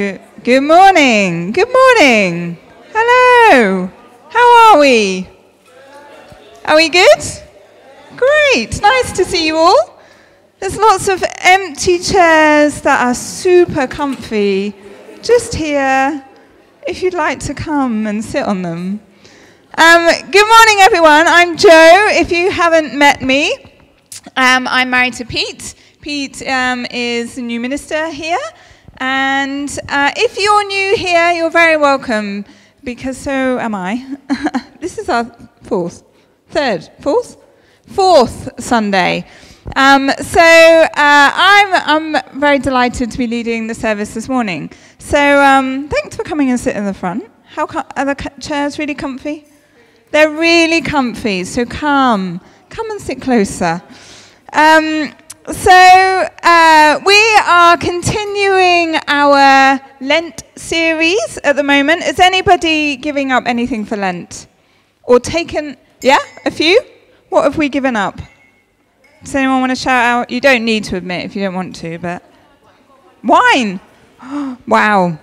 Good, good morning. Good morning. Hello. How are we? Are we good? Great. Nice to see you all. There's lots of empty chairs that are super comfy just here if you'd like to come and sit on them. Um, good morning, everyone. I'm Joe. If you haven't met me, um, I'm married to Pete. Pete um, is the new minister here. And uh, if you're new here, you're very welcome, because so am I. this is our fourth, third, fourth, fourth Sunday. Um, so uh, I'm, I'm very delighted to be leading the service this morning. So um, thanks for coming and sitting in the front. How are the chairs really comfy? They're really comfy, so come, come and sit closer. Um, so uh, we are continuing our Lent series at the moment. Is anybody giving up anything for Lent, or taken? Yeah, a few. What have we given up? Does anyone want to shout out? You don't need to admit if you don't want to, but wine. wow.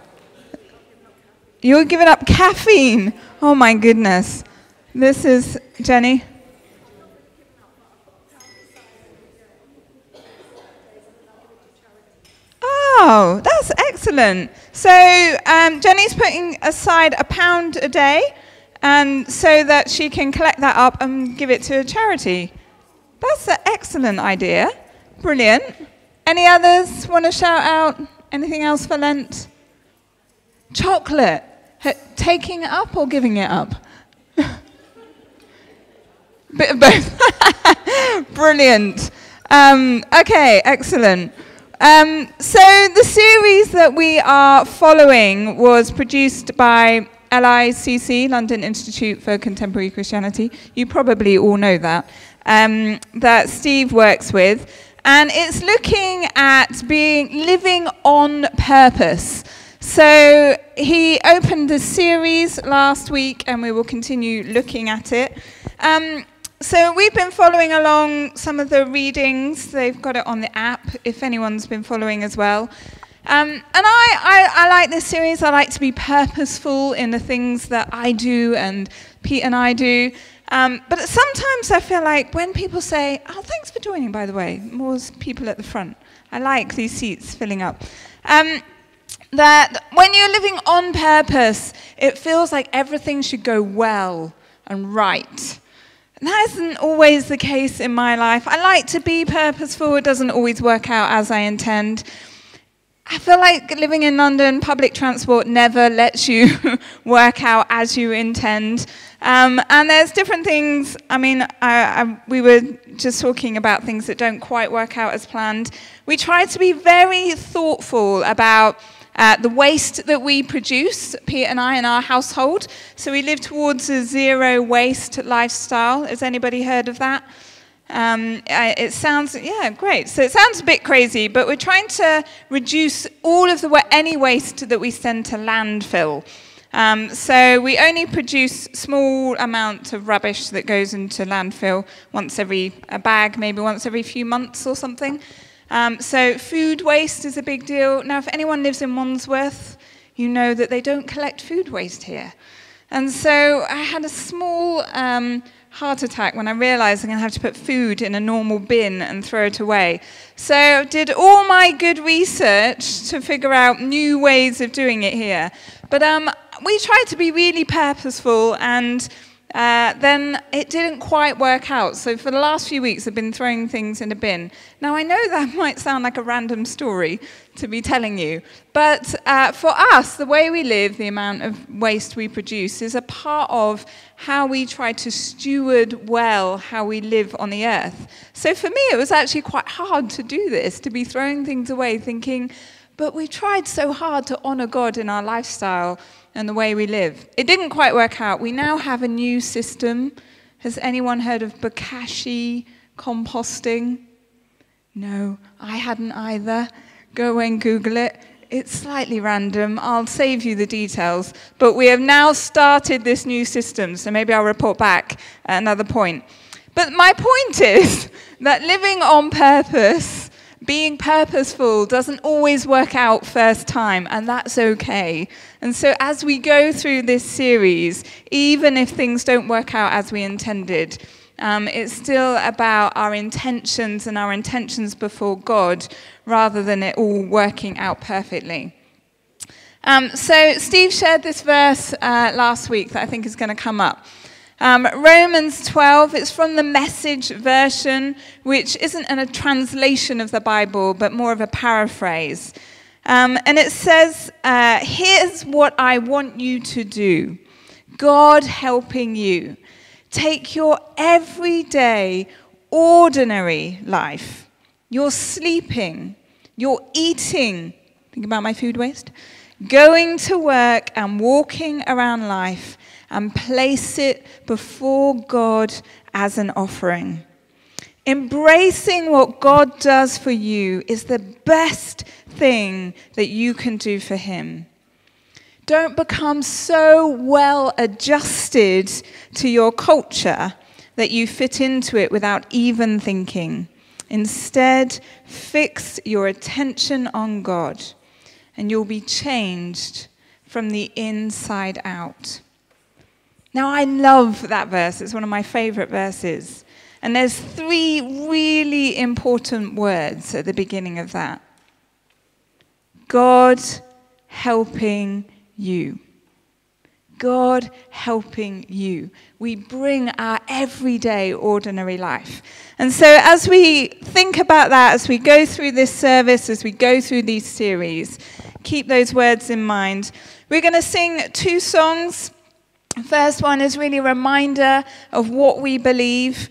You're giving up caffeine. Oh my goodness. This is Jenny. Oh, that's excellent. So um, Jenny's putting aside a pound a day, and so that she can collect that up and give it to a charity. That's an excellent idea. Brilliant. Any others want to shout out? Anything else for Lent? Chocolate. H- taking it up or giving it up? Bit of both. Brilliant. Um, okay, excellent. Um, so the series that we are following was produced by LICC, London Institute for Contemporary Christianity. You probably all know that. Um, that Steve works with, and it's looking at being living on purpose. So he opened the series last week, and we will continue looking at it. Um, so we've been following along some of the readings. They've got it on the app if anyone's been following as well. Um, and I, I, I like this series. I like to be purposeful in the things that I do and Pete and I do. Um, but sometimes I feel like when people say, oh, thanks for joining, by the way, more people at the front. I like these seats filling up. Um, that when you're living on purpose, it feels like everything should go well and right. And that isn't always the case in my life. I like to be purposeful, it doesn't always work out as I intend. I feel like living in London, public transport never lets you work out as you intend. Um, and there's different things. I mean, I, I, we were just talking about things that don't quite work out as planned. We try to be very thoughtful about uh, the waste that we produce, Pete and I, in our household. So we live towards a zero waste lifestyle. Has anybody heard of that? Um, it sounds, yeah, great. So it sounds a bit crazy, but we're trying to reduce all of the any waste that we send to landfill. Um, so we only produce small amounts of rubbish that goes into landfill once every a bag, maybe once every few months or something. Um, so food waste is a big deal. Now, if anyone lives in Wandsworth, you know that they don't collect food waste here. And so I had a small um, heart attack when I realized I'm going to have to put food in a normal bin and throw it away. So I did all my good research to figure out new ways of doing it here. But um, we tried to be really purposeful and uh, then it didn't quite work out. So for the last few weeks, I've been throwing things in a bin. Now, I know that might sound like a random story to be telling you, but uh, for us, the way we live, the amount of waste we produce, is a part of how we try to steward well how we live on the earth. So for me, it was actually quite hard to do this, to be throwing things away, thinking, but we tried so hard to honor God in our lifestyle and the way we live. It didn't quite work out. We now have a new system. Has anyone heard of Bokashi composting? No, I hadn't either. Go and Google it. It's slightly random. I'll save you the details. But we have now started this new system, so maybe I'll report back at another point. But my point is that living on purpose being purposeful doesn't always work out first time, and that's okay. And so, as we go through this series, even if things don't work out as we intended, um, it's still about our intentions and our intentions before God rather than it all working out perfectly. Um, so, Steve shared this verse uh, last week that I think is going to come up. Um, Romans 12, it's from the message version, which isn't a translation of the Bible, but more of a paraphrase. Um, and it says, uh, Here's what I want you to do God helping you. Take your everyday, ordinary life. You're sleeping, you're eating. Think about my food waste. Going to work and walking around life and place it before God as an offering. Embracing what God does for you is the best thing that you can do for Him. Don't become so well adjusted to your culture that you fit into it without even thinking. Instead, fix your attention on God, and you'll be changed from the inside out. Now, I love that verse. It's one of my favorite verses. And there's three really important words at the beginning of that God helping you. God helping you. We bring our everyday, ordinary life. And so, as we think about that, as we go through this service, as we go through these series, keep those words in mind. We're going to sing two songs. First one is really a reminder of what we believe.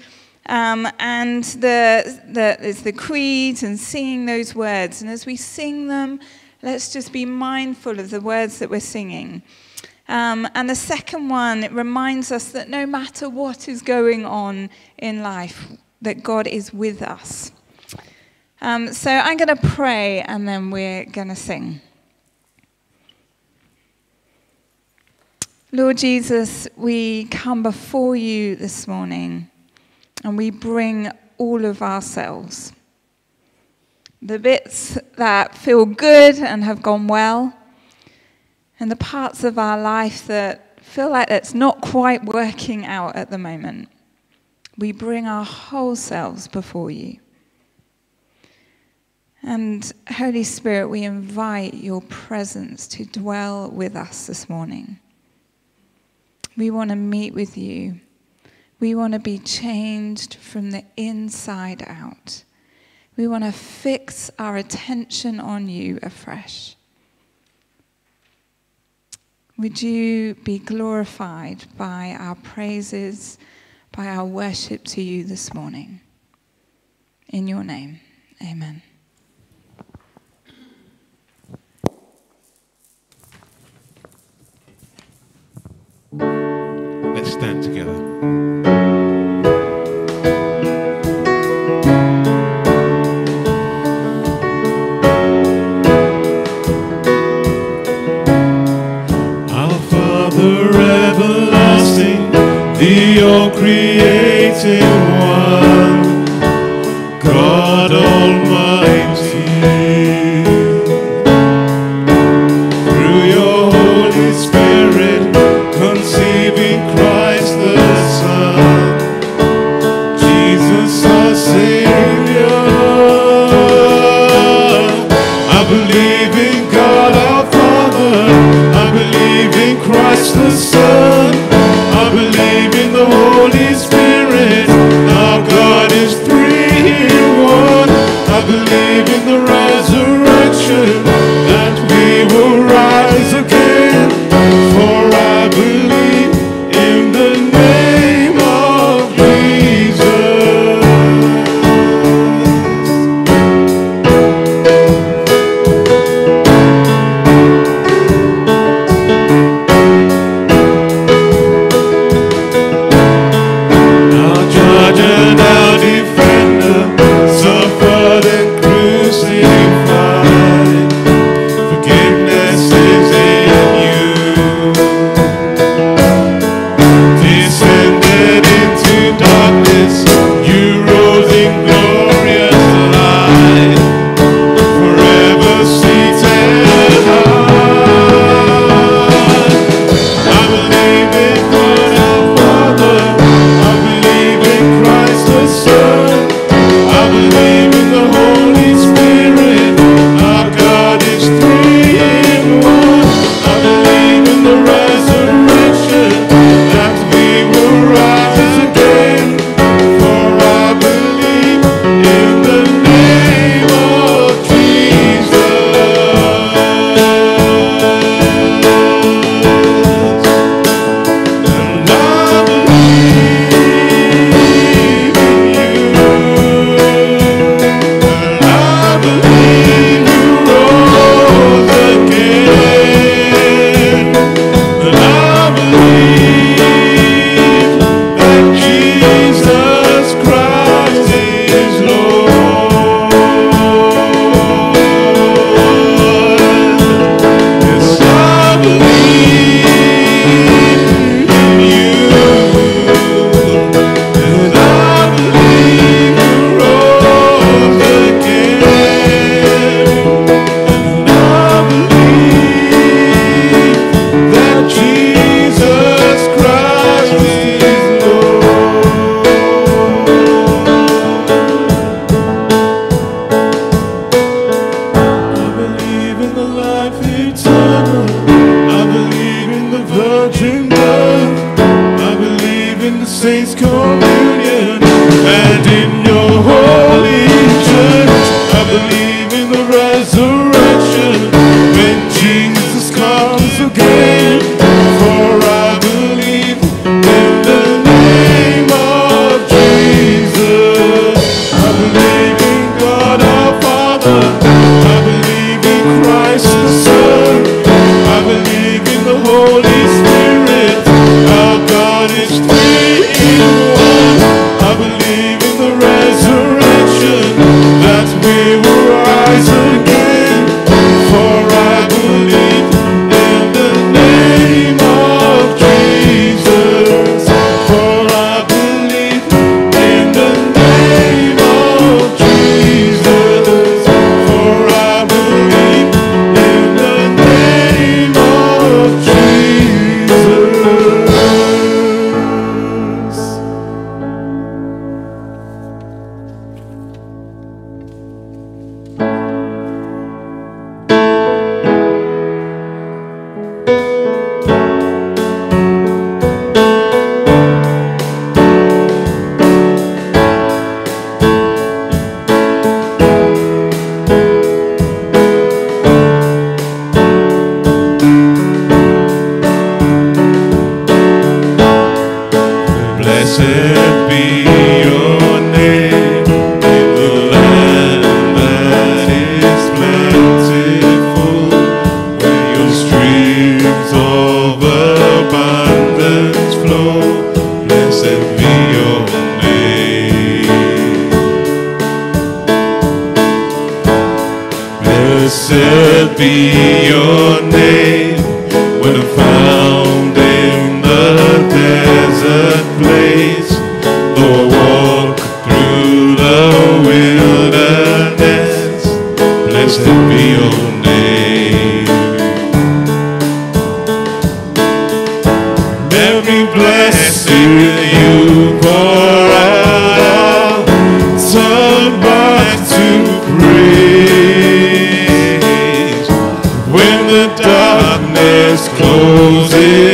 Um, and the, the, there's the creeds and singing those words. And as we sing them, let's just be mindful of the words that we're singing. Um, and the second one, it reminds us that no matter what is going on in life, that God is with us. Um, so I'm going to pray and then we're going to sing. Lord Jesus, we come before you this morning and we bring all of ourselves. The bits that feel good and have gone well, and the parts of our life that feel like it's not quite working out at the moment. We bring our whole selves before you. And Holy Spirit, we invite your presence to dwell with us this morning. We want to meet with you. We want to be changed from the inside out. We want to fix our attention on you afresh. Would you be glorified by our praises, by our worship to you this morning? In your name, amen. Stand together. Our Father everlasting, the all creating one, God Almighty. Deus.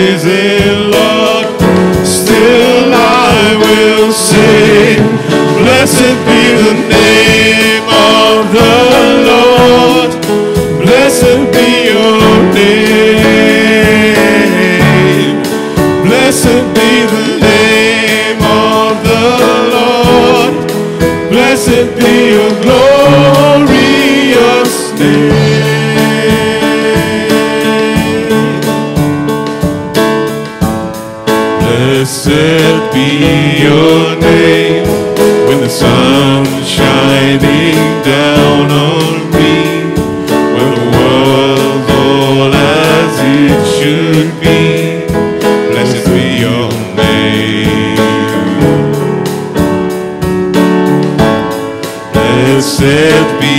be your name when the sun's shining down on me, when the world's all as it should be. Blessed be your name. Blessed be.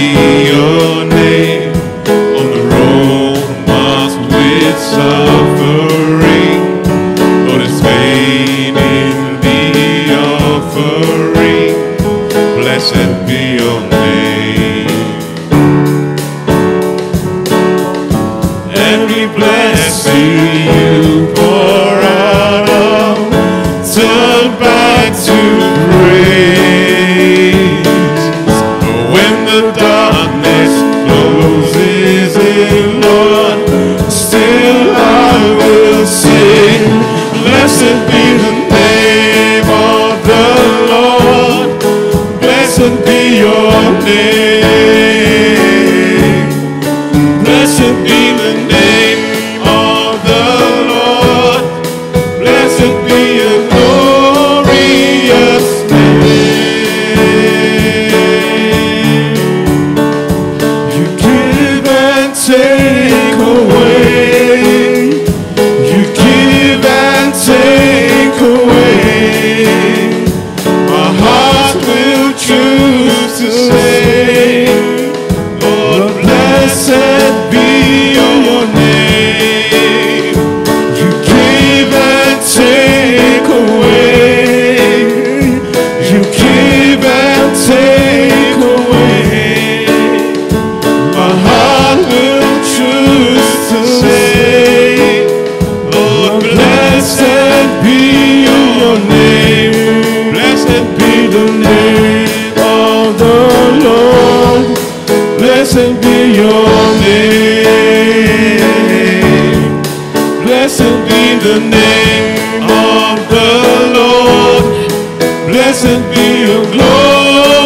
Blessed be your glorious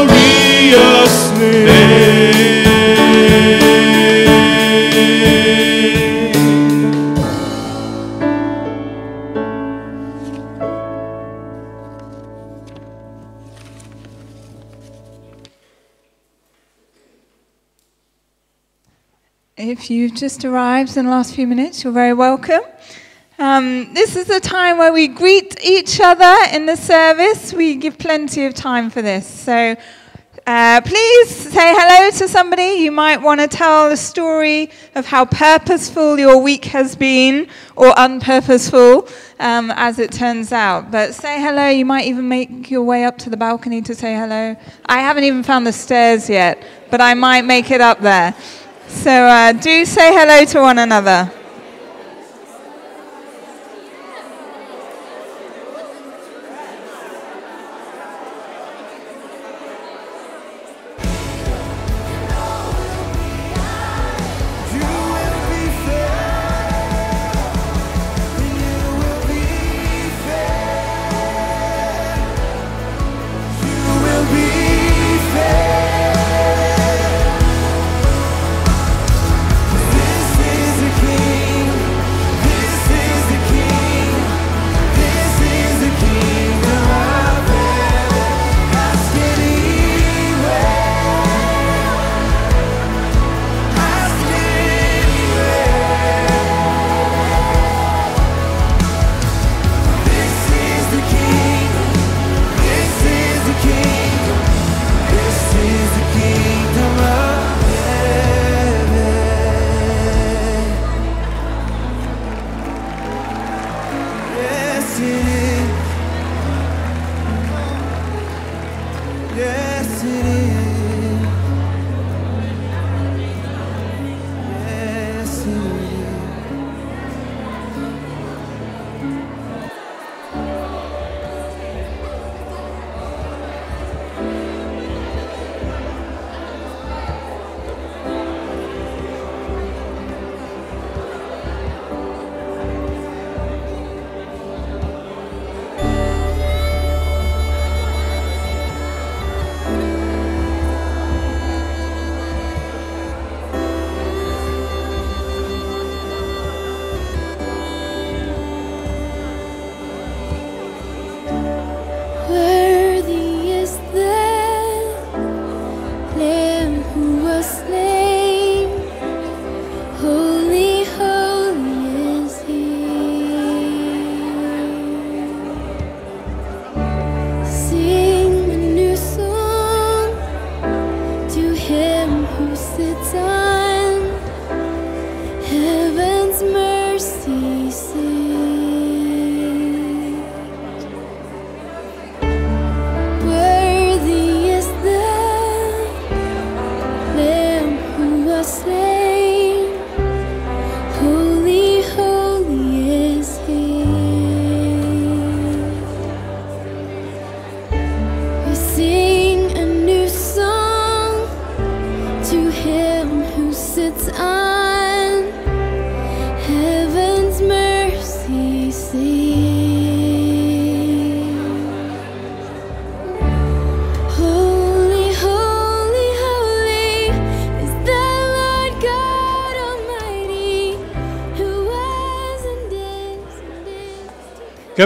name. If you've just arrived in the last few minutes, you're very welcome. Um, this is a time where we greet each other in the service. We give plenty of time for this. So uh, please say hello to somebody. You might want to tell a story of how purposeful your week has been or unpurposeful, um, as it turns out. But say hello. You might even make your way up to the balcony to say hello. I haven't even found the stairs yet, but I might make it up there. So uh, do say hello to one another.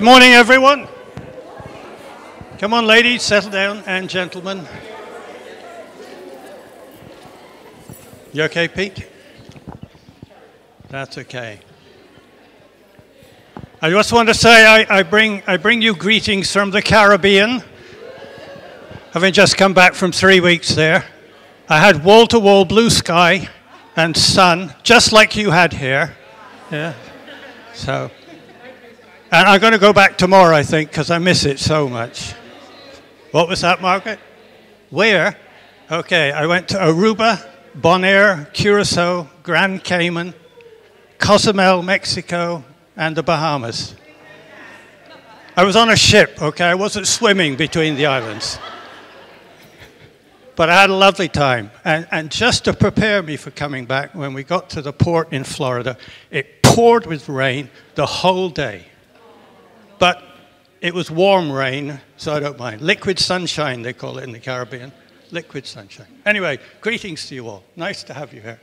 Good morning, everyone. Come on, ladies, settle down, and gentlemen. You okay, Pete? That's okay. I just want to say I, I, bring, I bring you greetings from the Caribbean, having just come back from three weeks there. I had wall to wall blue sky and sun, just like you had here. Yeah. So. And I'm going to go back tomorrow, I think, because I miss it so much. What was that, Margaret? Where? Okay, I went to Aruba, Bonaire, Curacao, Grand Cayman, Cozumel, Mexico, and the Bahamas. I was on a ship, okay? I wasn't swimming between the islands. But I had a lovely time. And, and just to prepare me for coming back, when we got to the port in Florida, it poured with rain the whole day. But it was warm rain, so I don't mind. Liquid sunshine, they call it in the Caribbean. Liquid sunshine. Anyway, greetings to you all. Nice to have you here.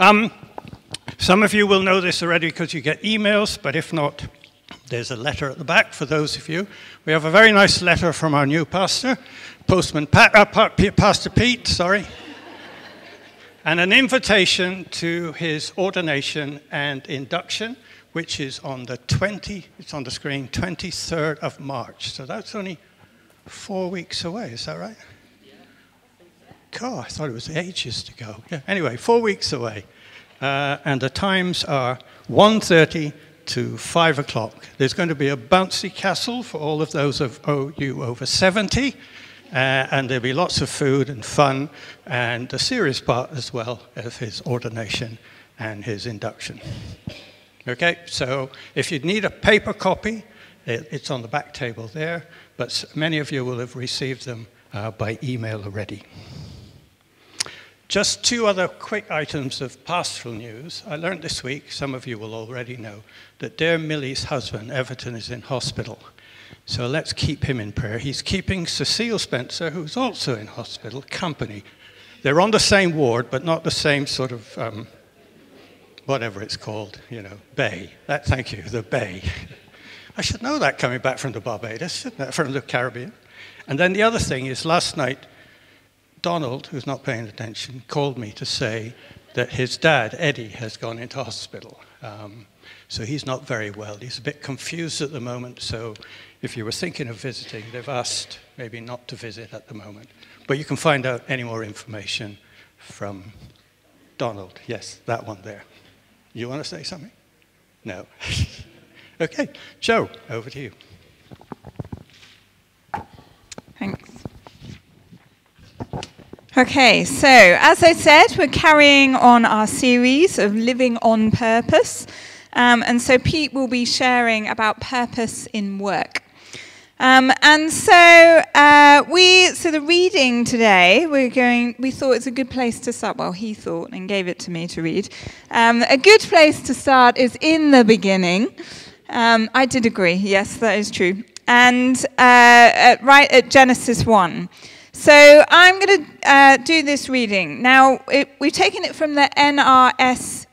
Um, some of you will know this already because you get emails, but if not, there's a letter at the back for those of you. We have a very nice letter from our new pastor, Postman Pat, uh, Pa- Pastor Pete, sorry, and an invitation to his ordination and induction, which is on the 20, it's on the screen, 23rd of March. So that's only four weeks away, is that right? Yeah. God, I thought it was ages to go. Yeah. Anyway, four weeks away, uh, and the times are 1.30 to 5 o'clock. There's going to be a bouncy castle for all of those of you over 70, uh, and there'll be lots of food and fun, and the serious part as well of his ordination and his induction. Okay, so if you need a paper copy, it, it's on the back table there, but many of you will have received them uh, by email already. Just two other quick items of pastoral news. I learned this week, some of you will already know, that dear Millie's husband, Everton, is in hospital. So let's keep him in prayer. He's keeping Cecile Spencer, who's also in hospital, company. They're on the same ward, but not the same sort of, um, whatever it's called, you know, bay. That, thank you, the bay. I should know that coming back from the Barbados, shouldn't I? From the Caribbean. And then the other thing is last night, Donald, who's not paying attention, called me to say that his dad, Eddie, has gone into hospital. Um, so he's not very well. He's a bit confused at the moment. So if you were thinking of visiting, they've asked maybe not to visit at the moment. But you can find out any more information from Donald. Yes, that one there. You want to say something? No. okay, Joe, over to you. Thanks. Okay, so as I said, we're carrying on our series of living on purpose. Um, and so Pete will be sharing about purpose in work. Um, and so uh, we, so the reading today, we're going. We thought it's a good place to start. Well, he thought and gave it to me to read. Um, a good place to start is in the beginning. Um, I did agree. Yes, that is true. And uh, at, right at Genesis one. So I'm going to uh, do this reading now. It, we've taken it from the NRSVA,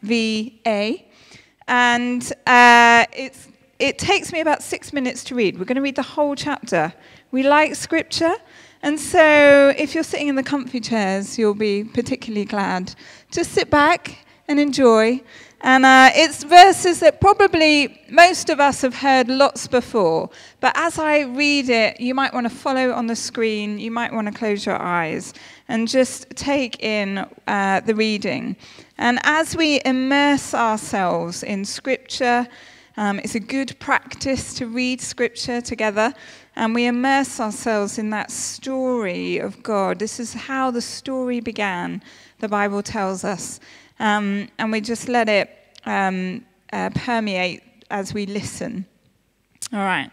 and uh, it's it takes me about six minutes to read. We're going to read the whole chapter. We like scripture, and so if you're sitting in the comfy chairs, you'll be particularly glad to sit back and enjoy. And uh, it's verses that probably most of us have heard lots before. But as I read it, you might want to follow on the screen. You might want to close your eyes and just take in uh, the reading. And as we immerse ourselves in Scripture, um, it's a good practice to read Scripture together. And we immerse ourselves in that story of God. This is how the story began, the Bible tells us. Um, and we just let it um, uh, permeate as we listen. All right.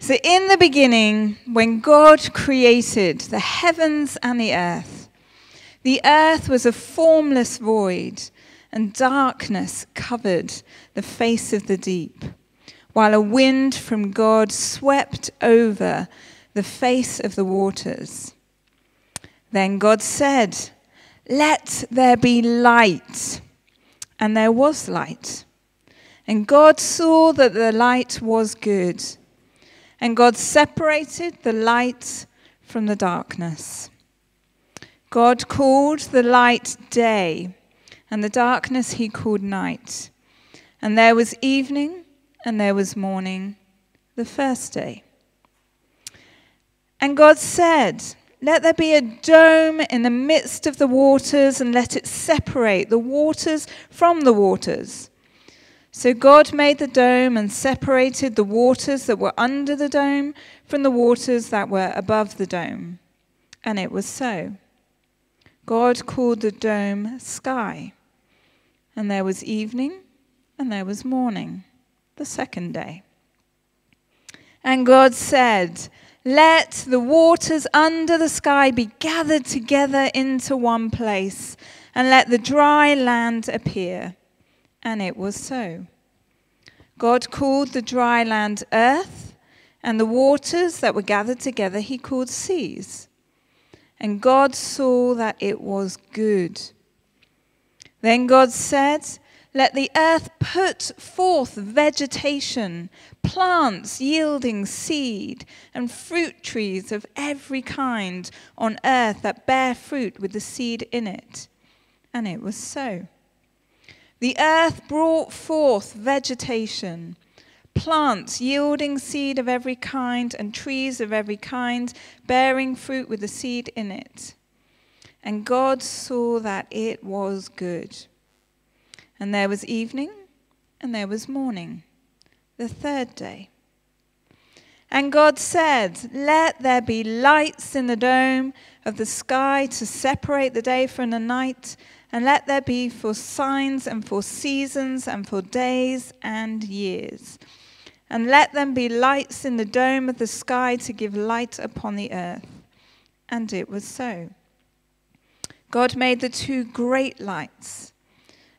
So, in the beginning, when God created the heavens and the earth, the earth was a formless void, and darkness covered the face of the deep, while a wind from God swept over the face of the waters. Then God said, Let there be light. And there was light. And God saw that the light was good. And God separated the light from the darkness. God called the light day, and the darkness he called night. And there was evening, and there was morning, the first day. And God said, Let there be a dome in the midst of the waters, and let it separate the waters from the waters. So God made the dome and separated the waters that were under the dome from the waters that were above the dome. And it was so. God called the dome sky. And there was evening, and there was morning, the second day. And God said, Let the waters under the sky be gathered together into one place, and let the dry land appear. And it was so. God called the dry land earth, and the waters that were gathered together he called seas. And God saw that it was good. Then God said, Let the earth put forth vegetation, plants yielding seed, and fruit trees of every kind on earth that bear fruit with the seed in it. And it was so. The earth brought forth vegetation, plants yielding seed of every kind, and trees of every kind, bearing fruit with the seed in it. And God saw that it was good. And there was evening, and there was morning, the third day. And God said, Let there be lights in the dome of the sky to separate the day from the night, and let there be for signs and for seasons and for days and years. And let them be lights in the dome of the sky to give light upon the earth. And it was so. God made the two great lights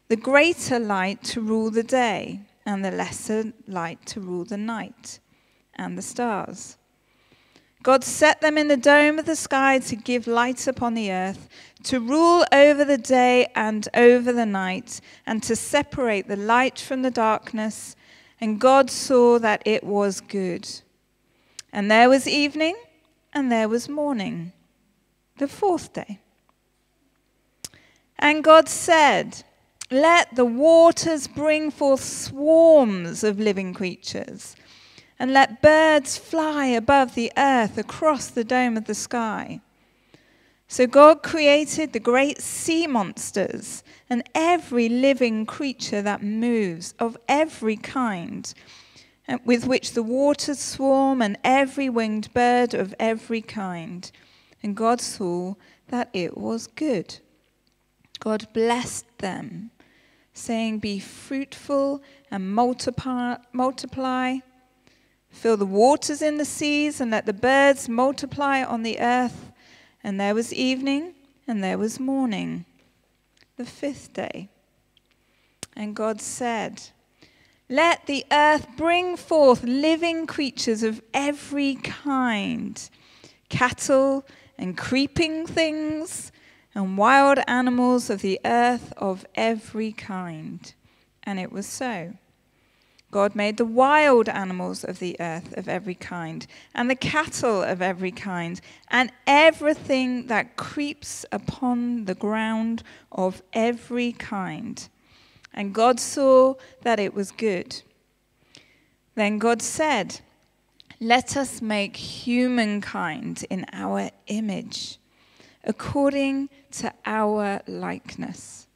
the greater light to rule the day, and the lesser light to rule the night, and the stars. God set them in the dome of the sky to give light upon the earth, to rule over the day and over the night, and to separate the light from the darkness. And God saw that it was good. And there was evening, and there was morning, the fourth day. And God said, Let the waters bring forth swarms of living creatures, and let birds fly above the earth across the dome of the sky. So God created the great sea monsters and every living creature that moves of every kind, with which the waters swarm, and every winged bird of every kind. And God saw that it was good. God blessed them, saying, Be fruitful and multiply, multiply. Fill the waters in the seas, and let the birds multiply on the earth. And there was evening, and there was morning, the fifth day. And God said, Let the earth bring forth living creatures of every kind cattle and creeping things and wild animals of the earth of every kind. And it was so. God made the wild animals of the earth of every kind, and the cattle of every kind, and everything that creeps upon the ground of every kind. And God saw that it was good. Then God said, Let us make humankind in our image, according to our likeness.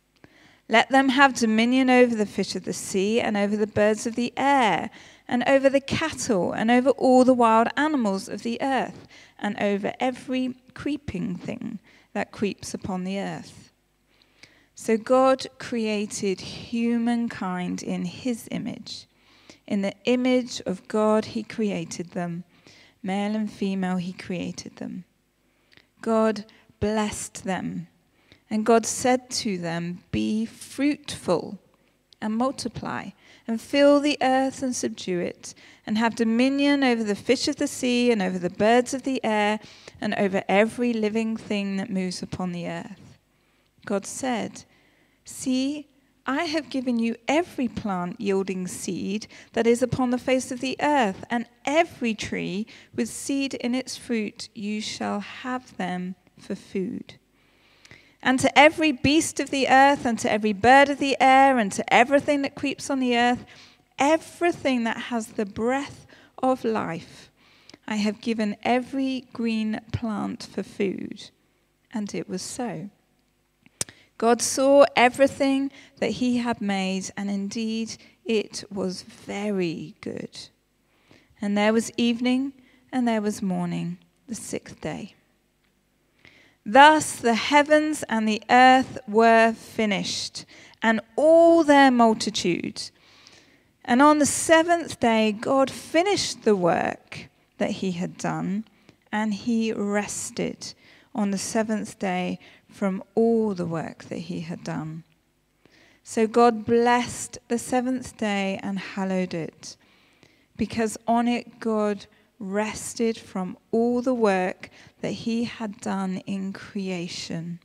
Let them have dominion over the fish of the sea, and over the birds of the air, and over the cattle, and over all the wild animals of the earth, and over every creeping thing that creeps upon the earth. So God created humankind in his image. In the image of God, he created them. Male and female, he created them. God blessed them. And God said to them, Be fruitful and multiply, and fill the earth and subdue it, and have dominion over the fish of the sea, and over the birds of the air, and over every living thing that moves upon the earth. God said, See, I have given you every plant yielding seed that is upon the face of the earth, and every tree with seed in its fruit, you shall have them for food. And to every beast of the earth, and to every bird of the air, and to everything that creeps on the earth, everything that has the breath of life, I have given every green plant for food. And it was so. God saw everything that he had made, and indeed it was very good. And there was evening, and there was morning, the sixth day. Thus the heavens and the earth were finished, and all their multitude. And on the seventh day, God finished the work that he had done, and he rested on the seventh day from all the work that he had done. So God blessed the seventh day and hallowed it, because on it God rested from all the work that he had done in creation.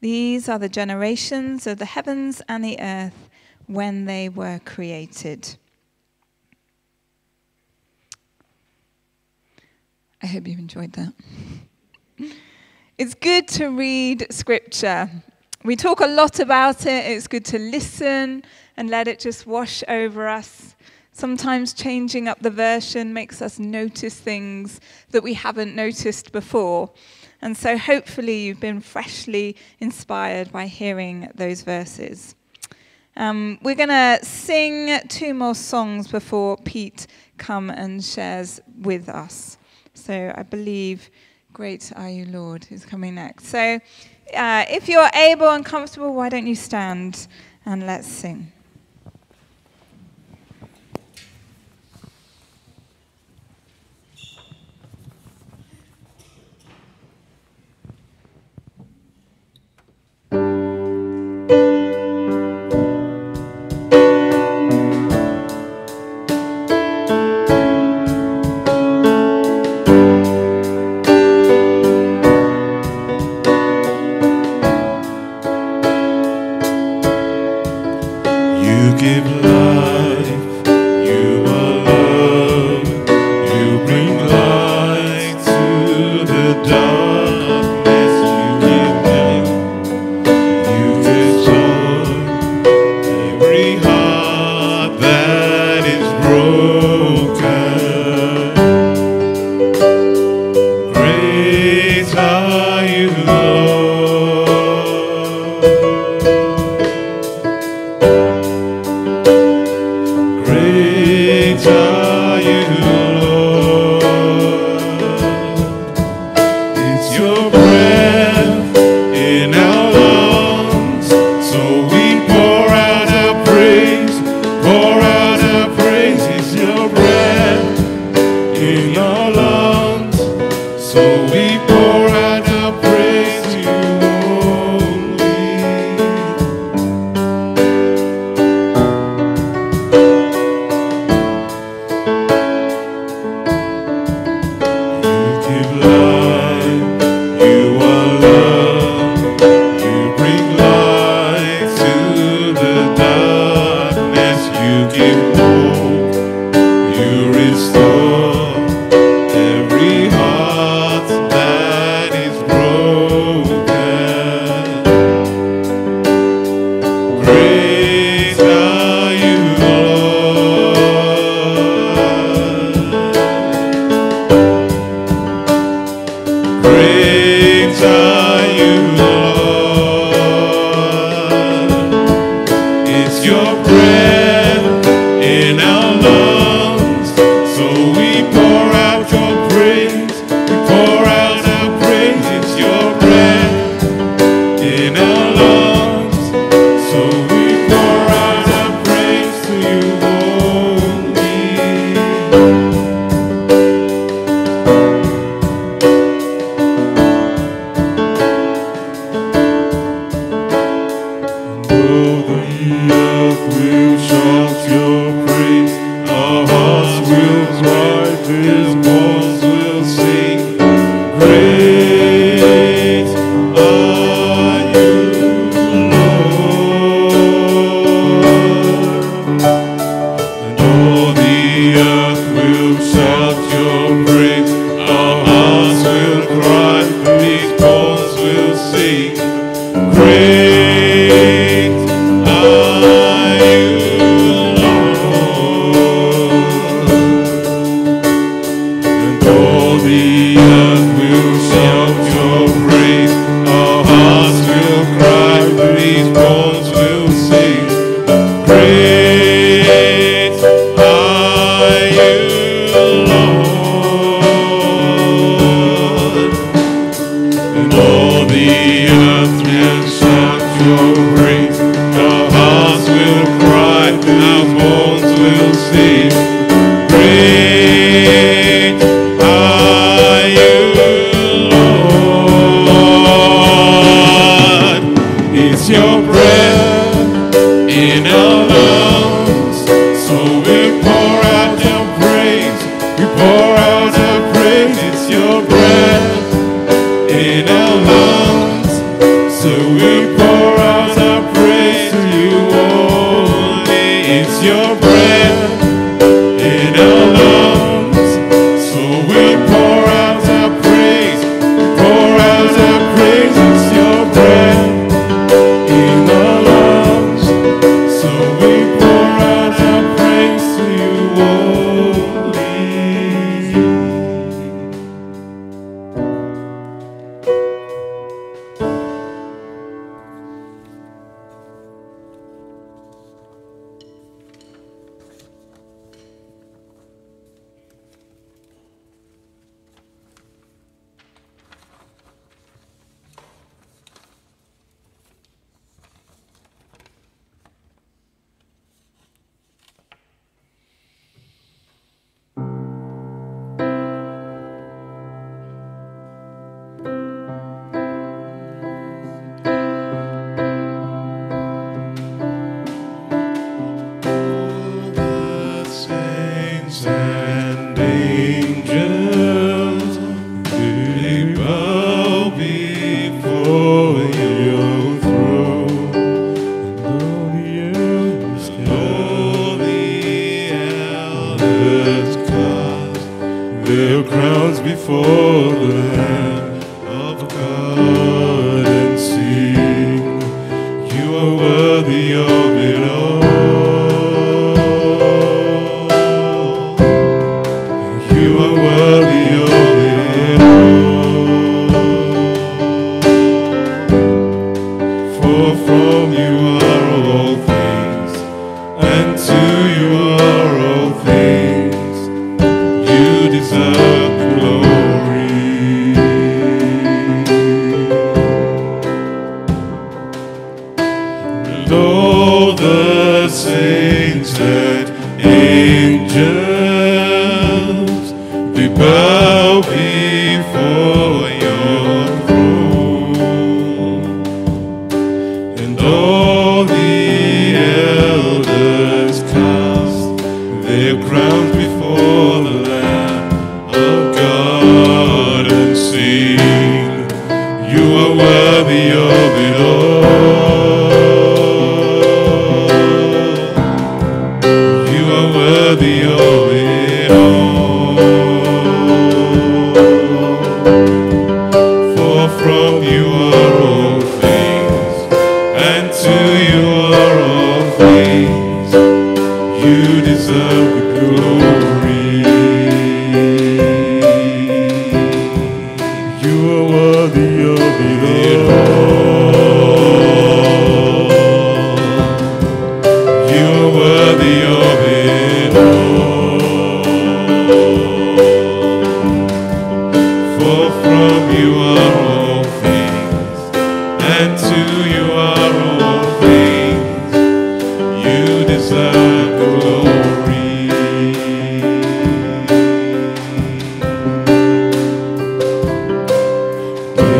These are the generations of the heavens and the earth when they were created. I hope you enjoyed that. It's good to read scripture. We talk a lot about it. It's good to listen and let it just wash over us. Sometimes changing up the version makes us notice things that we haven't noticed before. And so hopefully you've been freshly inspired by hearing those verses. Um, we're going to sing two more songs before Pete come and shares with us. So I believe Great Are You, Lord, is coming next. So uh, if you're able and comfortable, why don't you stand and let's sing. You You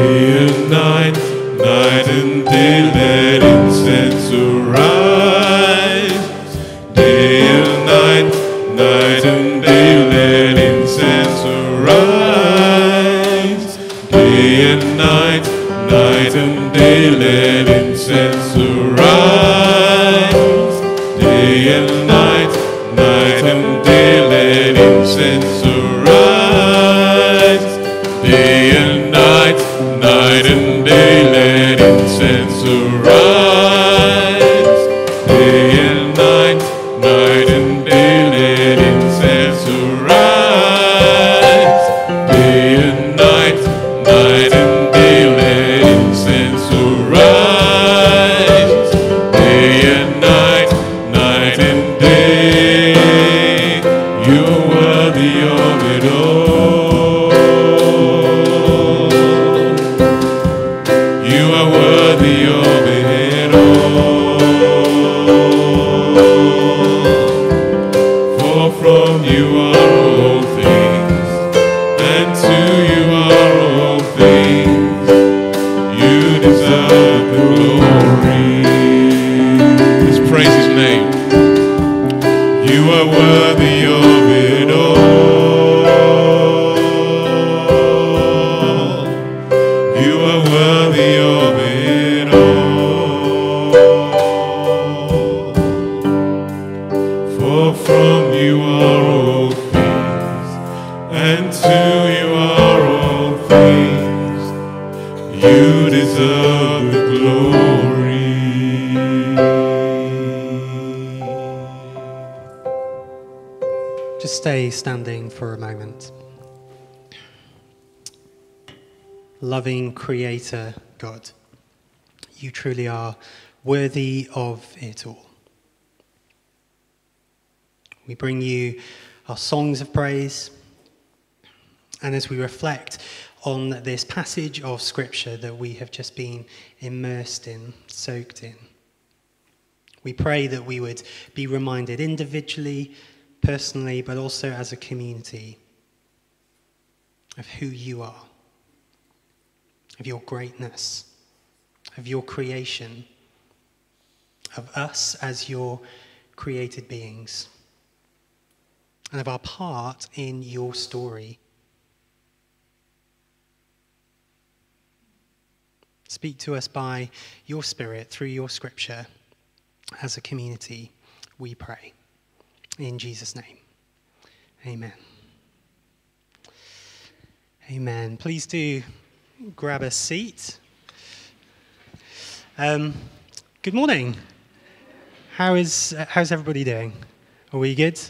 Day and night, night and day, let incense arise. Standing for a moment. Loving Creator God, you truly are worthy of it all. We bring you our songs of praise, and as we reflect on this passage of Scripture that we have just been immersed in, soaked in, we pray that we would be reminded individually, personally, but also as a community of who you are, of your greatness, of your creation, of us as your created beings, and of our part in your story. Speak to us by your Spirit through your scripture as a community, we pray. In Jesus' name, amen. Amen. Please do grab a seat. Um, good morning. How is, uh, how's everybody doing? Are we good?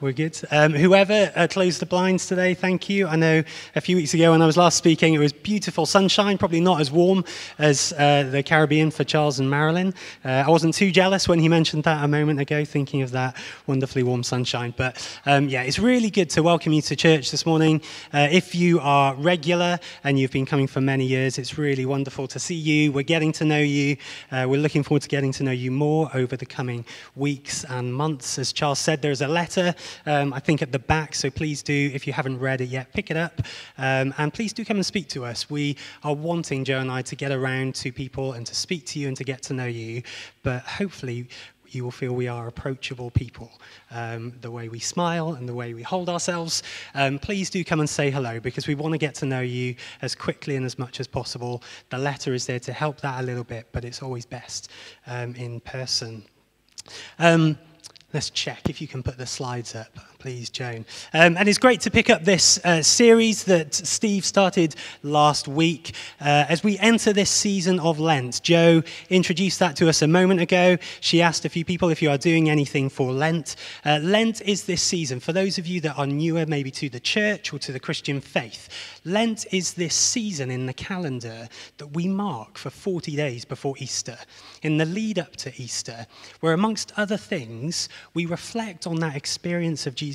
We're good. Um, whoever uh, closed the blinds today, thank you. I know a few weeks ago when I was last speaking, it was beautiful sunshine, probably not as warm as uh, the Caribbean for Charles and Marilyn. Uh, I wasn't too jealous when he mentioned that a moment ago, thinking of that wonderfully warm sunshine. But um, yeah, it's really good to welcome you to church this morning. Uh, if you are regular and you've been coming for many years, it's really wonderful to see you. We're getting to know you. Uh, we're looking forward to getting to know you more over the coming weeks and months. As Charles said, there's a letter um, I think at the back, so please do, if you haven't read it yet, pick it up. Um, and please do come and speak to us. We are wanting, Joe and I, to get around to people and to speak to you and to get to know you. But hopefully, you will feel we are approachable people. Um, the way we smile and the way we hold ourselves. Um, please do come and say hello because we want to get to know you as quickly and as much as possible. The letter is there to help that a little bit, but it's always best um, in person. Let's check if you can put the slides up, please, Joan. Um, and it's great to pick up this uh, series that Steve started last week uh, as we enter this season of Lent. Joe introduced that to us a moment ago. She asked a few people if you are doing anything for Lent. Uh, Lent is this season. For those of you that are newer, maybe to the church or to the Christian faith, Lent is this season in the calendar that we mark for 40 days before Easter, in the lead up to Easter, where, amongst other things, we reflect on that experience of Jesus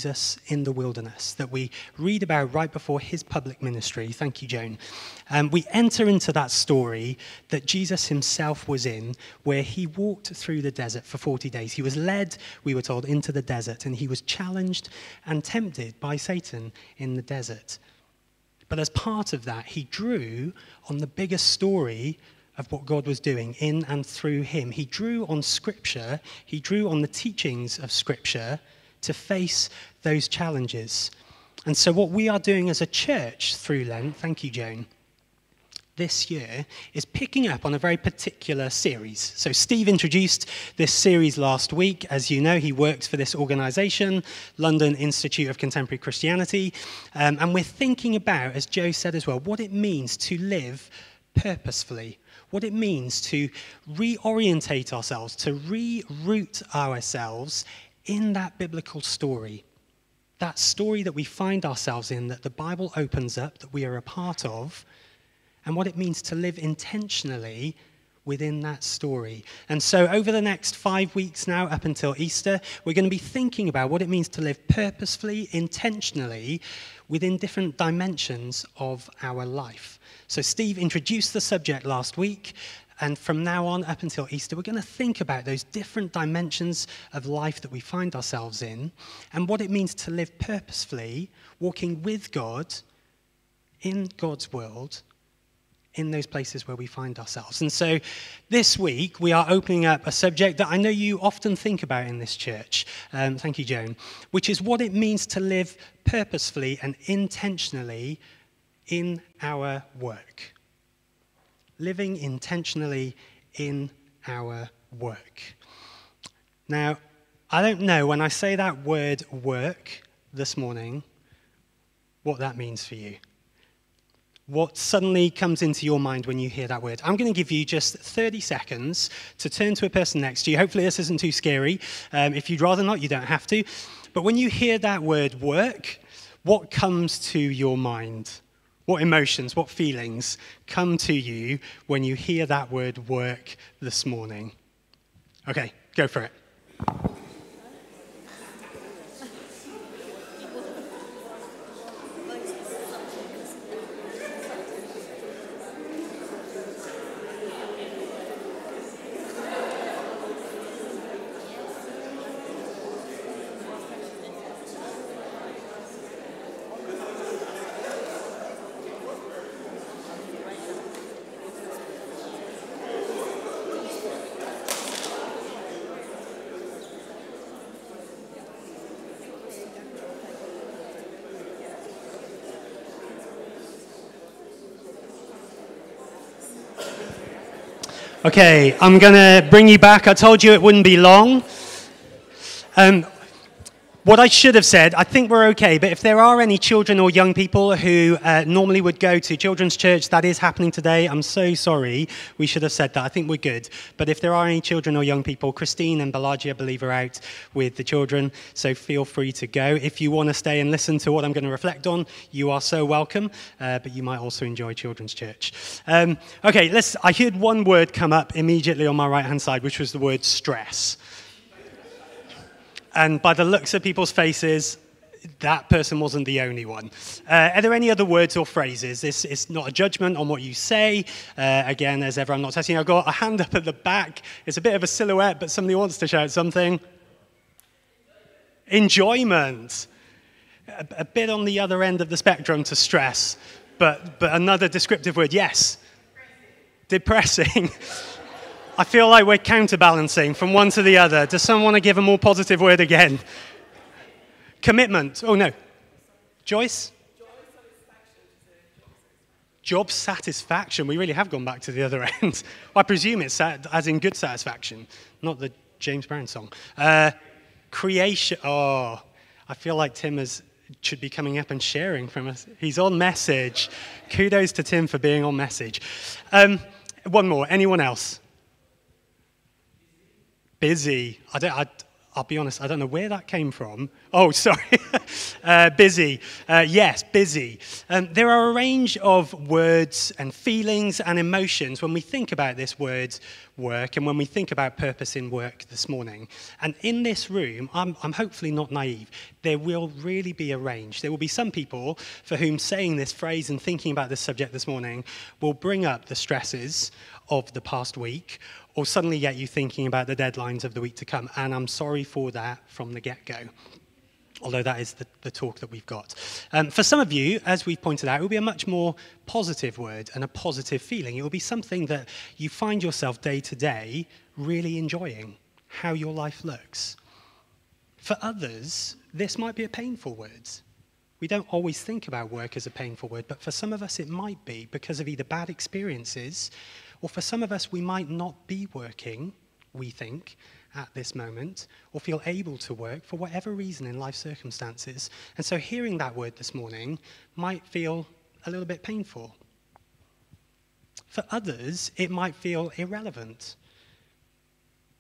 in the wilderness that we read about right before his public ministry. Thank you, Joan. Um, we enter into that story that Jesus himself was in, where he walked through the desert for 40 days. He was led, we were told, into the desert, and he was challenged and tempted by Satan in the desert. But as part of that, he drew on the bigger story of what God was doing in and through him. He drew on Scripture, he drew on the teachings of Scripture to face those challenges. And so, what we are doing as a church through Lent, thank you, Joan, this year is picking up on a very particular series. So, Steve introduced this series last week. As you know, he works for this organization, London Institute of Contemporary Christianity. Um, and we're thinking about, as Joe said as well, what it means to live purposefully what it means to reorientate ourselves, to reroute ourselves in that biblical story. That story that we find ourselves in, that the Bible opens up, that we are a part of, and what it means to live intentionally within that story. And so, over the next five weeks now, up until Easter, we're going to be thinking about what it means to live purposefully, intentionally, within different dimensions of our life. So, Steve introduced the subject last week. And from now on, up until Easter, we're going to think about those different dimensions of life that we find ourselves in and what it means to live purposefully, walking with God in God's world in those places where we find ourselves. And so this week, we are opening up a subject that I know you often think about in this church. Um, thank you, Joan, which is what it means to live purposefully and intentionally in our work. Living intentionally in our work. Now, I don't know when I say that word work this morning what that means for you. What suddenly comes into your mind when you hear that word? I'm going to give you just 30 seconds to turn to a person next to you. Hopefully, this isn't too scary. Um, if you'd rather not, you don't have to. But when you hear that word work, what comes to your mind? What emotions, what feelings come to you when you hear that word work this morning? Okay, go for it. Okay, I'm going to bring you back. I told you it wouldn't be long. Um, what I should have said, I think we're okay, but if there are any children or young people who uh, normally would go to children's church, that is happening today. I'm so sorry. We should have said that. I think we're good. But if there are any children or young people, Christine and Balaji, I believe, are out with the children, so feel free to go. If you want to stay and listen to what I'm going to reflect on, you are so welcome, uh, but you might also enjoy children's church. Um, okay, let's. I heard one word come up immediately on my right hand side, which was the word stress. And by the looks of people's faces, that person wasn't the only one. Uh, are there any other words or phrases? This is not a judgment on what you say. Uh, again, as ever, I'm not testing. I've got a hand up at the back. It's a bit of a silhouette, but somebody wants to shout something. Enjoyment. A, a bit on the other end of the spectrum to stress, but, but another descriptive word. Yes. Depressing. I feel like we're counterbalancing from one to the other. Does someone want to give a more positive word again? Commitment. Oh, no. Joyce? Job satisfaction. We really have gone back to the other end. I presume it's as in good satisfaction, not the James Brown song. Uh, creation. Oh, I feel like Tim is, should be coming up and sharing from us. He's on message. Kudos to Tim for being on message. Um, one more. Anyone else? Busy. I don't, I, I'll be honest, I don't know where that came from. Oh, sorry. uh, busy. Uh, yes, busy. Um, there are a range of words and feelings and emotions when we think about this word work and when we think about purpose in work this morning. And in this room, I'm, I'm hopefully not naive, there will really be a range. There will be some people for whom saying this phrase and thinking about this subject this morning will bring up the stresses of the past week or suddenly get you thinking about the deadlines of the week to come. And I'm sorry for that from the get go. Although that is the, the talk that we've got. Um, for some of you, as we've pointed out, it will be a much more positive word and a positive feeling. It will be something that you find yourself day to day really enjoying how your life looks. For others, this might be a painful word. We don't always think about work as a painful word, but for some of us, it might be because of either bad experiences or for some of us, we might not be working, we think, at this moment, or feel able to work for whatever reason in life circumstances. And so hearing that word this morning might feel a little bit painful. For others, it might feel irrelevant.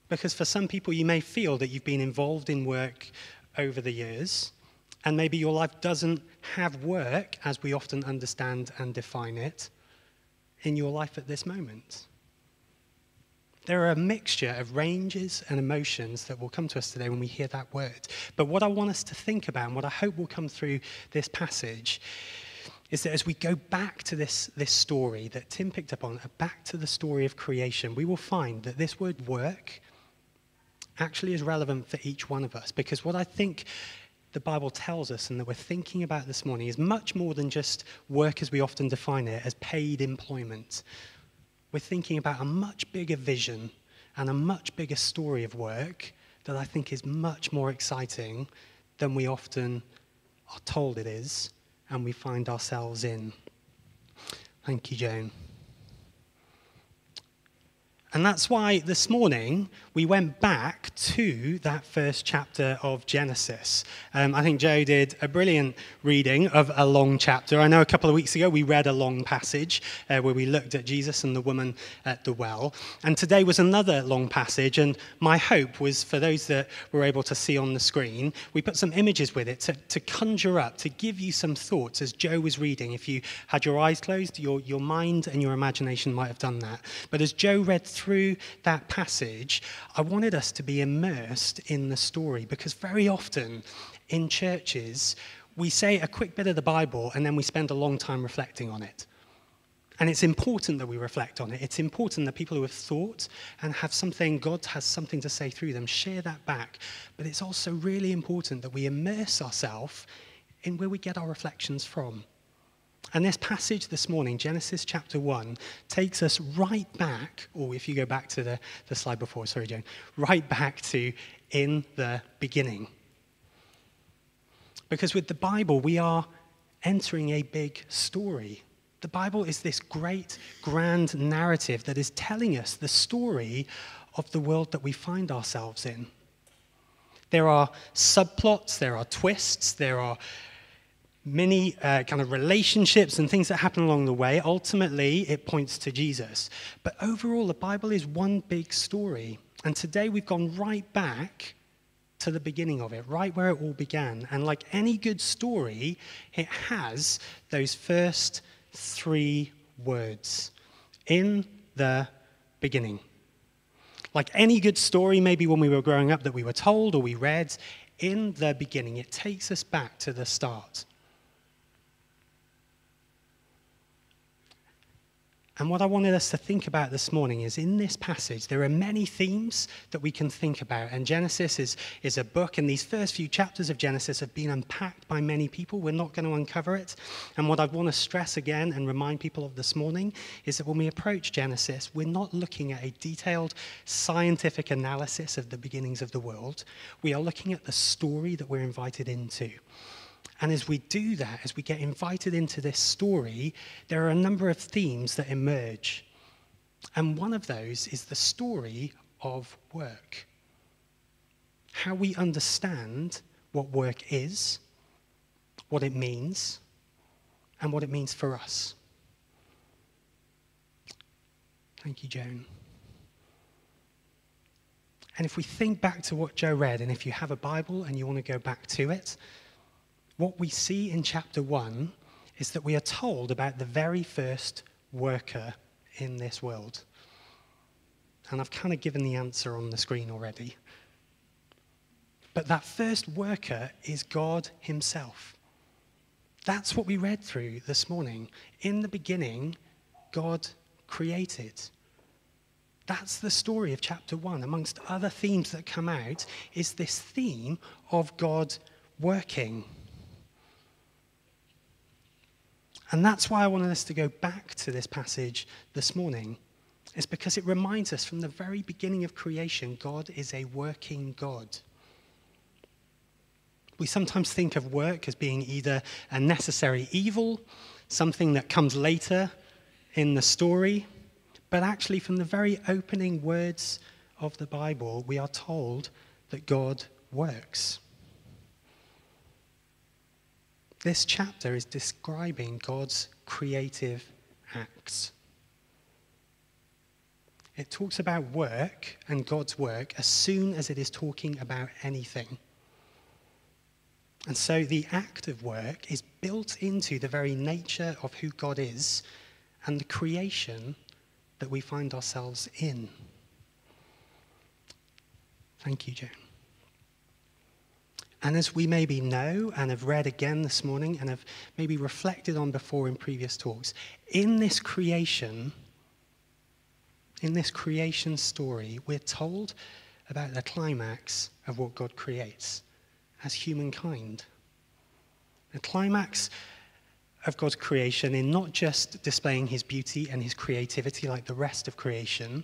Because for some people, you may feel that you've been involved in work over the years, and maybe your life doesn't have work as we often understand and define it in your life at this moment. There are a mixture of ranges and emotions that will come to us today when we hear that word. But what I want us to think about, and what I hope will come through this passage, is that as we go back to this, this story that Tim picked up on, uh, back to the story of creation, we will find that this word work actually is relevant for each one of us. Because what I think the Bible tells us and that we're thinking about this morning is much more than just work as we often define it as paid employment. We're thinking about a much bigger vision and a much bigger story of work that I think is much more exciting than we often are told it is and we find ourselves in. Thank you, Joan. And that's why this morning we went back to that first chapter of Genesis. Um, I think Joe did a brilliant reading of a long chapter. I know a couple of weeks ago we read a long passage uh, where we looked at Jesus and the woman at the well. And today was another long passage. And my hope was for those that were able to see on the screen, we put some images with it to, to conjure up, to give you some thoughts as Joe was reading. If you had your eyes closed, your, your mind and your imagination might have done that. But as Joe read through that passage, I wanted us to be immersed in the story because very often in churches, we say a quick bit of the Bible and then we spend a long time reflecting on it. And it's important that we reflect on it. It's important that people who have thought and have something, God has something to say through them, share that back. But it's also really important that we immerse ourselves in where we get our reflections from. And this passage this morning, Genesis chapter 1, takes us right back, or if you go back to the, the slide before, sorry, Joan, right back to in the beginning. Because with the Bible, we are entering a big story. The Bible is this great, grand narrative that is telling us the story of the world that we find ourselves in. There are subplots, there are twists, there are many uh, kind of relationships and things that happen along the way. Ultimately, it points to Jesus. But overall, the Bible is one big story. And today we've gone right back to the beginning of it, right where it all began. And like any good story, it has those first three words in the beginning. Like any good story, maybe when we were growing up that we were told or we read, in the beginning, it takes us back to the start. And what I wanted us to think about this morning is in this passage, there are many themes that we can think about. And Genesis is, is a book, and these first few chapters of Genesis have been unpacked by many people. We're not going to uncover it. And what I want to stress again and remind people of this morning is that when we approach Genesis, we're not looking at a detailed scientific analysis of the beginnings of the world. We are looking at the story that we're invited into. And as we do that, as we get invited into this story, there are a number of themes that emerge. And one of those is the story of work. How we understand what work is, what it means, and what it means for us. Thank you, Joan. And if we think back to what Joe read, and if you have a Bible and you want to go back to it, what we see in chapter 1 is that we are told about the very first worker in this world. And I've kind of given the answer on the screen already. But that first worker is God Himself. That's what we read through this morning. In the beginning, God created. That's the story of chapter 1. Amongst other themes that come out, is this theme of God working. And that's why I wanted us to go back to this passage this morning. Is because it reminds us from the very beginning of creation, God is a working God. We sometimes think of work as being either a necessary evil, something that comes later in the story, but actually, from the very opening words of the Bible, we are told that God works. This chapter is describing God's creative acts. It talks about work and God's work as soon as it is talking about anything. And so the act of work is built into the very nature of who God is and the creation that we find ourselves in. Thank you, Joan. And as we maybe know and have read again this morning and have maybe reflected on before in previous talks, in this creation, in this creation story, we're told about the climax of what God creates. as humankind. The climax of God's creation in not just displaying his beauty and his creativity like the rest of creation,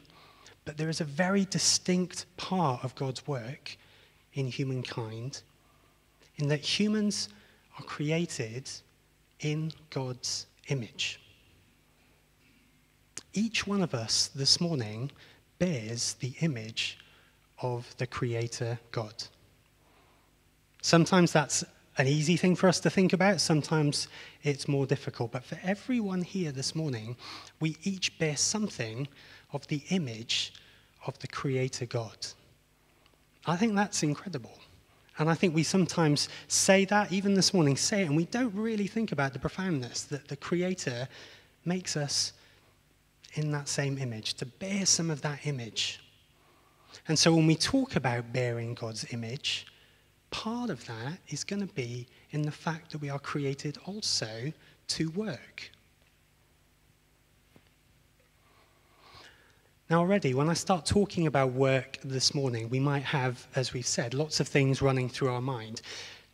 but there is a very distinct part of God's work in humankind in that humans are created in God's image. Each one of us this morning bears the image of the Creator God. Sometimes that's an easy thing for us to think about, sometimes it's more difficult. But for everyone here this morning, we each bear something of the image of the Creator God. I think that's incredible. And I think we sometimes say that, even this morning, say it, and we don't really think about the profoundness that the Creator makes us in that same image, to bear some of that image. And so when we talk about bearing God's image, part of that is going to be in the fact that we are created also to work. Now, already, when I start talking about work this morning, we might have, as we've said, lots of things running through our mind.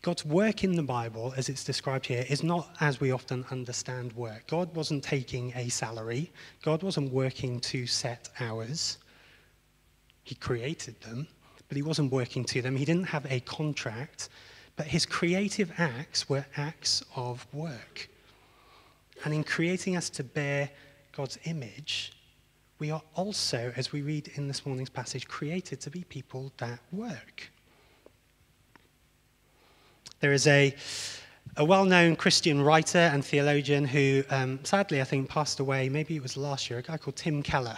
God's work in the Bible, as it's described here, is not as we often understand work. God wasn't taking a salary, God wasn't working to set hours. He created them, but He wasn't working to them. He didn't have a contract, but His creative acts were acts of work. And in creating us to bear God's image, we are also, as we read in this morning's passage, created to be people that work. There is a, a well known Christian writer and theologian who um, sadly, I think, passed away. Maybe it was last year, a guy called Tim Keller.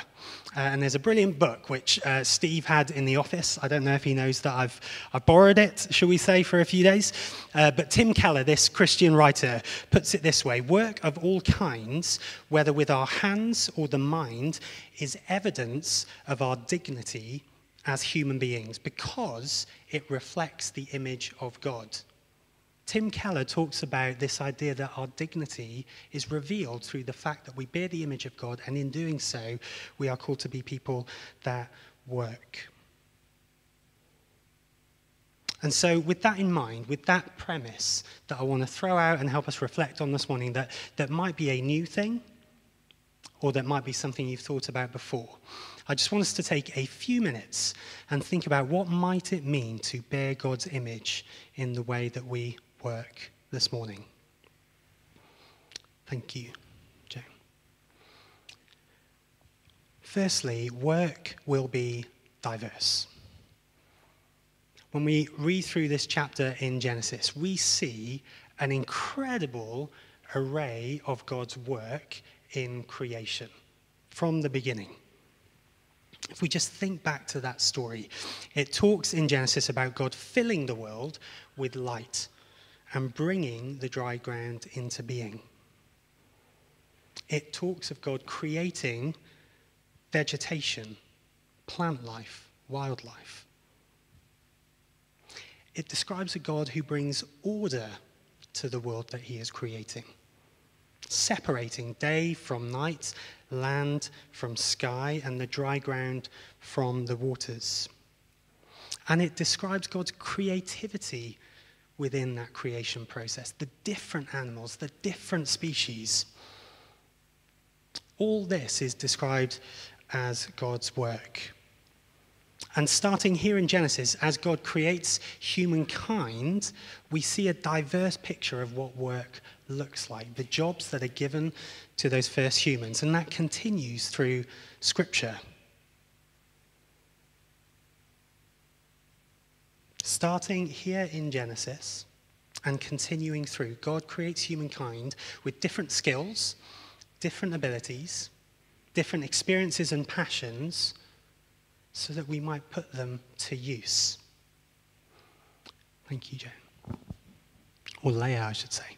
Uh, and there's a brilliant book which uh, Steve had in the office. I don't know if he knows that I've, I've borrowed it, shall we say, for a few days. Uh, but Tim Keller, this Christian writer, puts it this way Work of all kinds, whether with our hands or the mind, is evidence of our dignity as human beings because it reflects the image of God. Tim Keller talks about this idea that our dignity is revealed through the fact that we bear the image of God, and in doing so, we are called to be people that work. And so, with that in mind, with that premise that I want to throw out and help us reflect on this morning, that, that might be a new thing or that might be something you've thought about before, I just want us to take a few minutes and think about what might it mean to bear God's image in the way that we work this morning. Thank you, Joe. Firstly, work will be diverse. When we read through this chapter in Genesis, we see an incredible array of God's work in creation from the beginning. If we just think back to that story, it talks in Genesis about God filling the world with light and bringing the dry ground into being. It talks of God creating vegetation, plant life, wildlife. It describes a God who brings order to the world that he is creating, separating day from night, land from sky, and the dry ground from the waters. And it describes God's creativity within that creation process, the different animals, the different species. All this is described as God's work. And starting here in Genesis, as God creates humankind, we see a diverse picture of what work looks like, the jobs that are given to those first humans. And that continues through Scripture. Starting here in Genesis and continuing through, God creates humankind with different skills, different abilities, different experiences and passions so that we might put them to use. Thank you, Joe. Or Leah, I should say.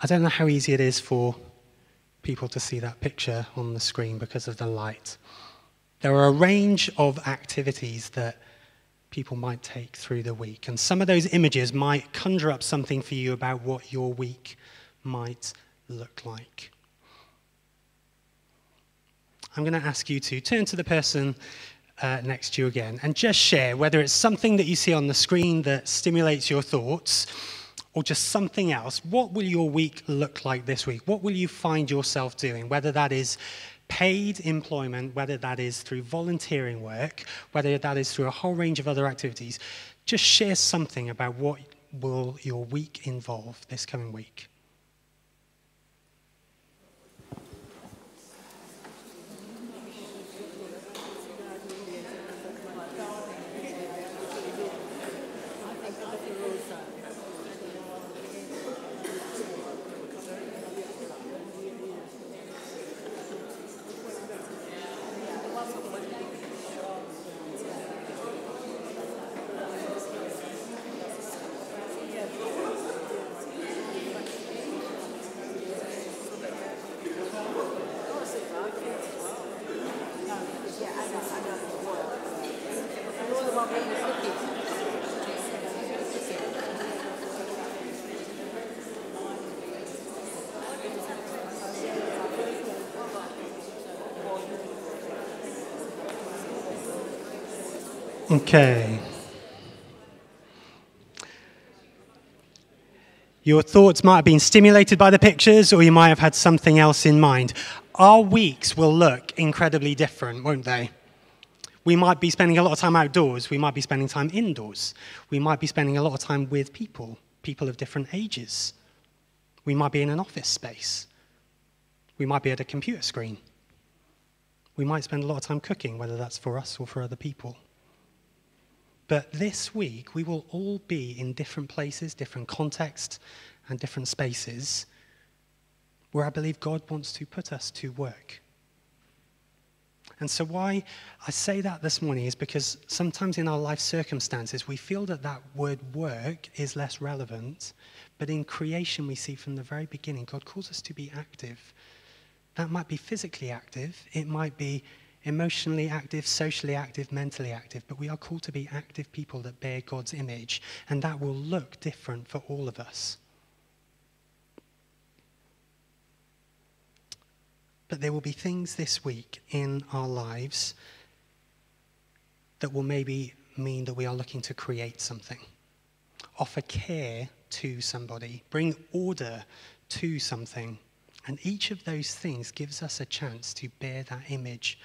I don't know how easy it is for people to see that picture on the screen because of the light. There are a range of activities that people might take through the week, and some of those images might conjure up something for you about what your week might look like. I'm going to ask you to turn to the person uh, next to you again and just share whether it's something that you see on the screen that stimulates your thoughts or just something else. What will your week look like this week? What will you find yourself doing? Whether that is paid employment, whether that is through volunteering work, whether that is through a whole range of other activities, just share something about what will your week involve this coming week. Okay. Your thoughts might have been stimulated by the pictures, or you might have had something else in mind. Our weeks will look incredibly different, won't they? We might be spending a lot of time outdoors, we might be spending time indoors, we might be spending a lot of time with people, people of different ages. We might be in an office space, we might be at a computer screen. We might spend a lot of time cooking, whether that's for us or for other people. But this week, we will all be in different places, different contexts, and different spaces where I believe God wants to put us to work. And so, why I say that this morning is because sometimes in our life circumstances, we feel that that word work is less relevant. But in creation, we see from the very beginning, God calls us to be active. That might be physically active, it might be emotionally active, socially active, mentally active, but we are called to be active people that bear God's image, and that will look different for all of us. But there will be things this week in our lives that will maybe mean that we are looking to create something, offer care to somebody, bring order to something. And each of those things gives us a chance to bear that image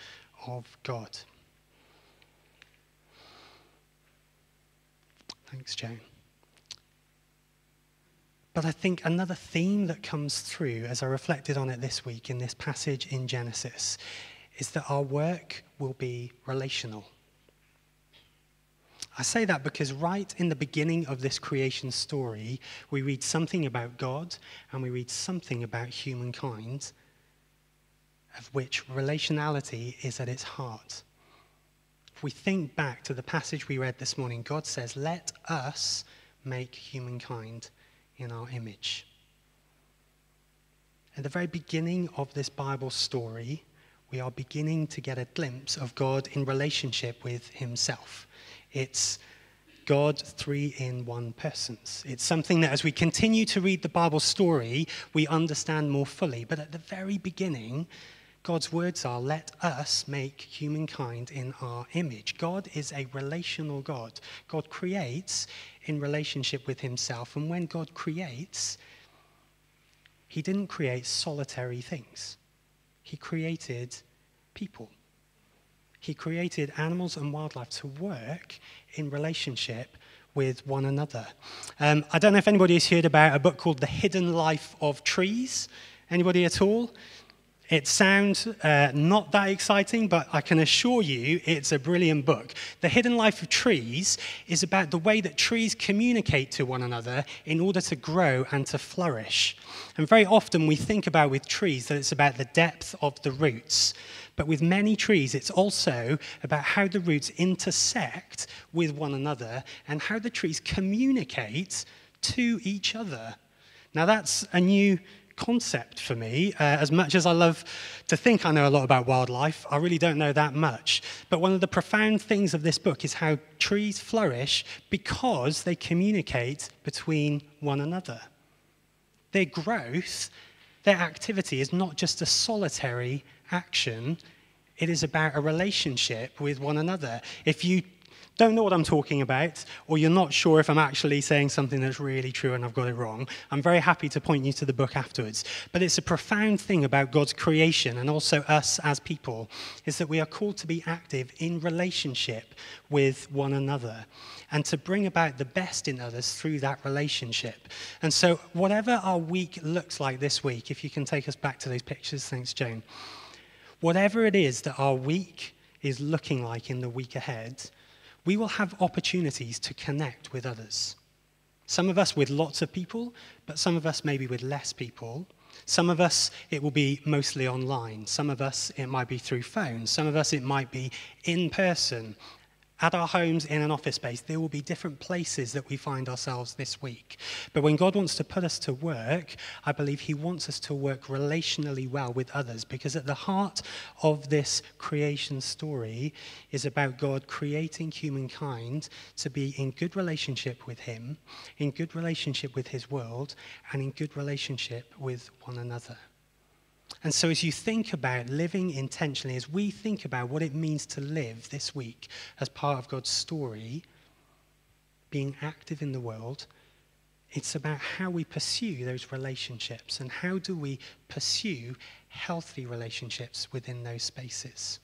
of God. Thanks, Joan. But I think another theme that comes through as I reflected on it this week in this passage in Genesis is that our work will be relational. I say that because right in the beginning of this creation story, we read something about God and we read something about humankind, of which relationality is at its heart. If we think back to the passage we read this morning, God says, Let us make humankind in our image. At the very beginning of this Bible story, we are beginning to get a glimpse of God in relationship with Himself. It's God three in one persons. It's something that as we continue to read the Bible story, we understand more fully. But at the very beginning, God's words are, let us make humankind in our image. God is a relational God. God creates in relationship with himself. And when God creates, he didn't create solitary things, he created people. He created animals and wildlife to work in relationship with one another. Um, I don't know if anybody has heard about a book called The Hidden Life of Trees. Anybody at all? It sounds uh, not that exciting, but I can assure you it's a brilliant book. The Hidden Life of Trees is about the way that trees communicate to one another in order to grow and to flourish. And very often we think about with trees that it's about the depth of the roots. But with many trees, it's also about how the roots intersect with one another and how the trees communicate to each other. Now, that's a new concept for me. Uh, as much as I love to think I know a lot about wildlife, I really don't know that much. But one of the profound things of this book is how trees flourish because they communicate between one another. Their growth, their activity is not just a solitary action, It is about a relationship with one another. If you don't know what I'm talking about, or you're not sure if I'm actually saying something that's really true and I've got it wrong, I'm very happy to point you to the book afterwards. But it's a profound thing about God's creation and also us as people is that we are called to be active in relationship with one another and to bring about the best in others through that relationship. And so, whatever our week looks like this week, if you can take us back to those pictures, thanks, Joan. Whatever it is that our week is looking like in the week ahead, we will have opportunities to connect with others. Some of us with lots of people, but some of us maybe with less people. Some of us, it will be mostly online. Some of us, it might be through phones. Some of us, it might be in person at our homes, in an office space, there will be different places that we find ourselves this week. But when God wants to put us to work, I believe He wants us to work relationally well with others because at the heart of this creation story is about God creating humankind to be in good relationship with Him, in good relationship with His world, and in good relationship with one another. And so, as you think about living intentionally, as we think about what it means to live this week as part of God's story, being active in the world, it's about how we pursue those relationships and how do we pursue healthy relationships within those spaces.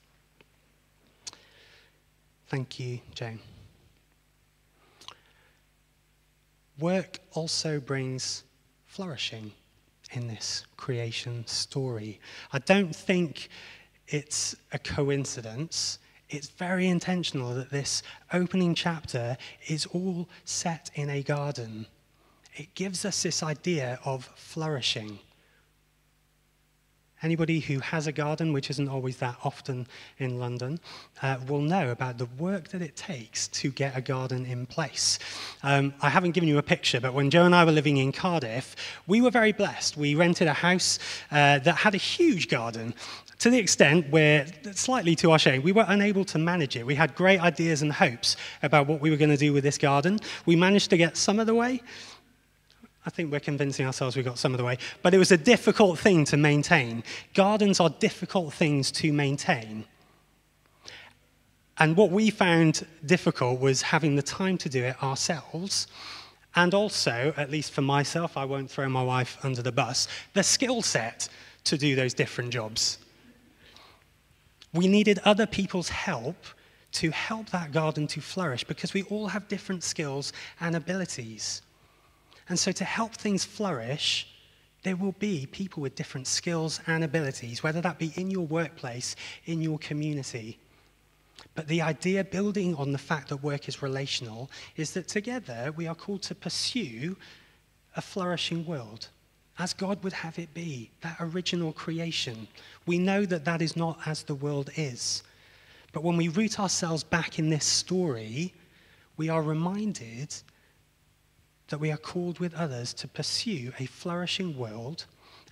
Thank you, Joan. Work also brings flourishing in this creation story. I don't think it's a coincidence. It's very intentional that this opening chapter is all set in a garden. It gives us this idea of flourishing. Anybody who has a garden, which isn't always that often in London, uh, will know about the work that it takes to get a garden in place. Um, I haven't given you a picture, but when Joe and I were living in Cardiff, we were very blessed. We rented a house uh, that had a huge garden to the extent where, slightly to our shame, we were unable to manage it. We had great ideas and hopes about what we were going to do with this garden. We managed to get some of the way. I think we're convincing ourselves we got some of the way. But it was a difficult thing to maintain. Gardens are difficult things to maintain. And what we found difficult was having the time to do it ourselves. And also, at least for myself, I won't throw my wife under the bus, the skill set to do those different jobs. We needed other people's help to help that garden to flourish because we all have different skills and abilities. And so, to help things flourish, there will be people with different skills and abilities, whether that be in your workplace, in your community. But the idea, building on the fact that work is relational, is that together we are called to pursue a flourishing world as God would have it be, that original creation. We know that that is not as the world is. But when we root ourselves back in this story, we are reminded that we are called with others to pursue a flourishing world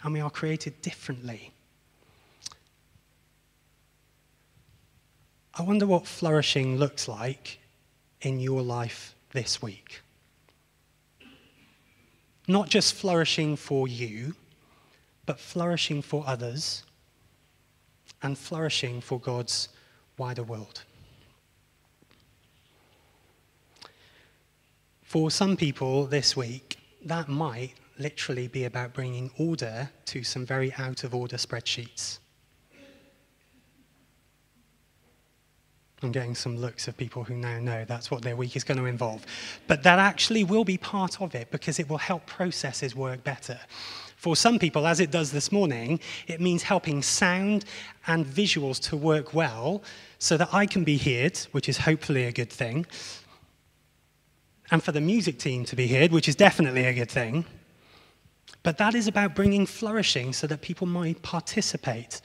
and we are created differently. I wonder what flourishing looks like in your life this week. Not just flourishing for you, but flourishing for others and flourishing for God's wider world. For some people this week, that might literally be about bringing order to some very out of order spreadsheets. I'm getting some looks of people who now know that's what their week is going to involve. But that actually will be part of it because it will help processes work better. For some people, as it does this morning, it means helping sound and visuals to work well so that I can be heard, which is hopefully a good thing, and for the music team to be here, which is definitely a good thing. But that is about bringing flourishing so that people might participate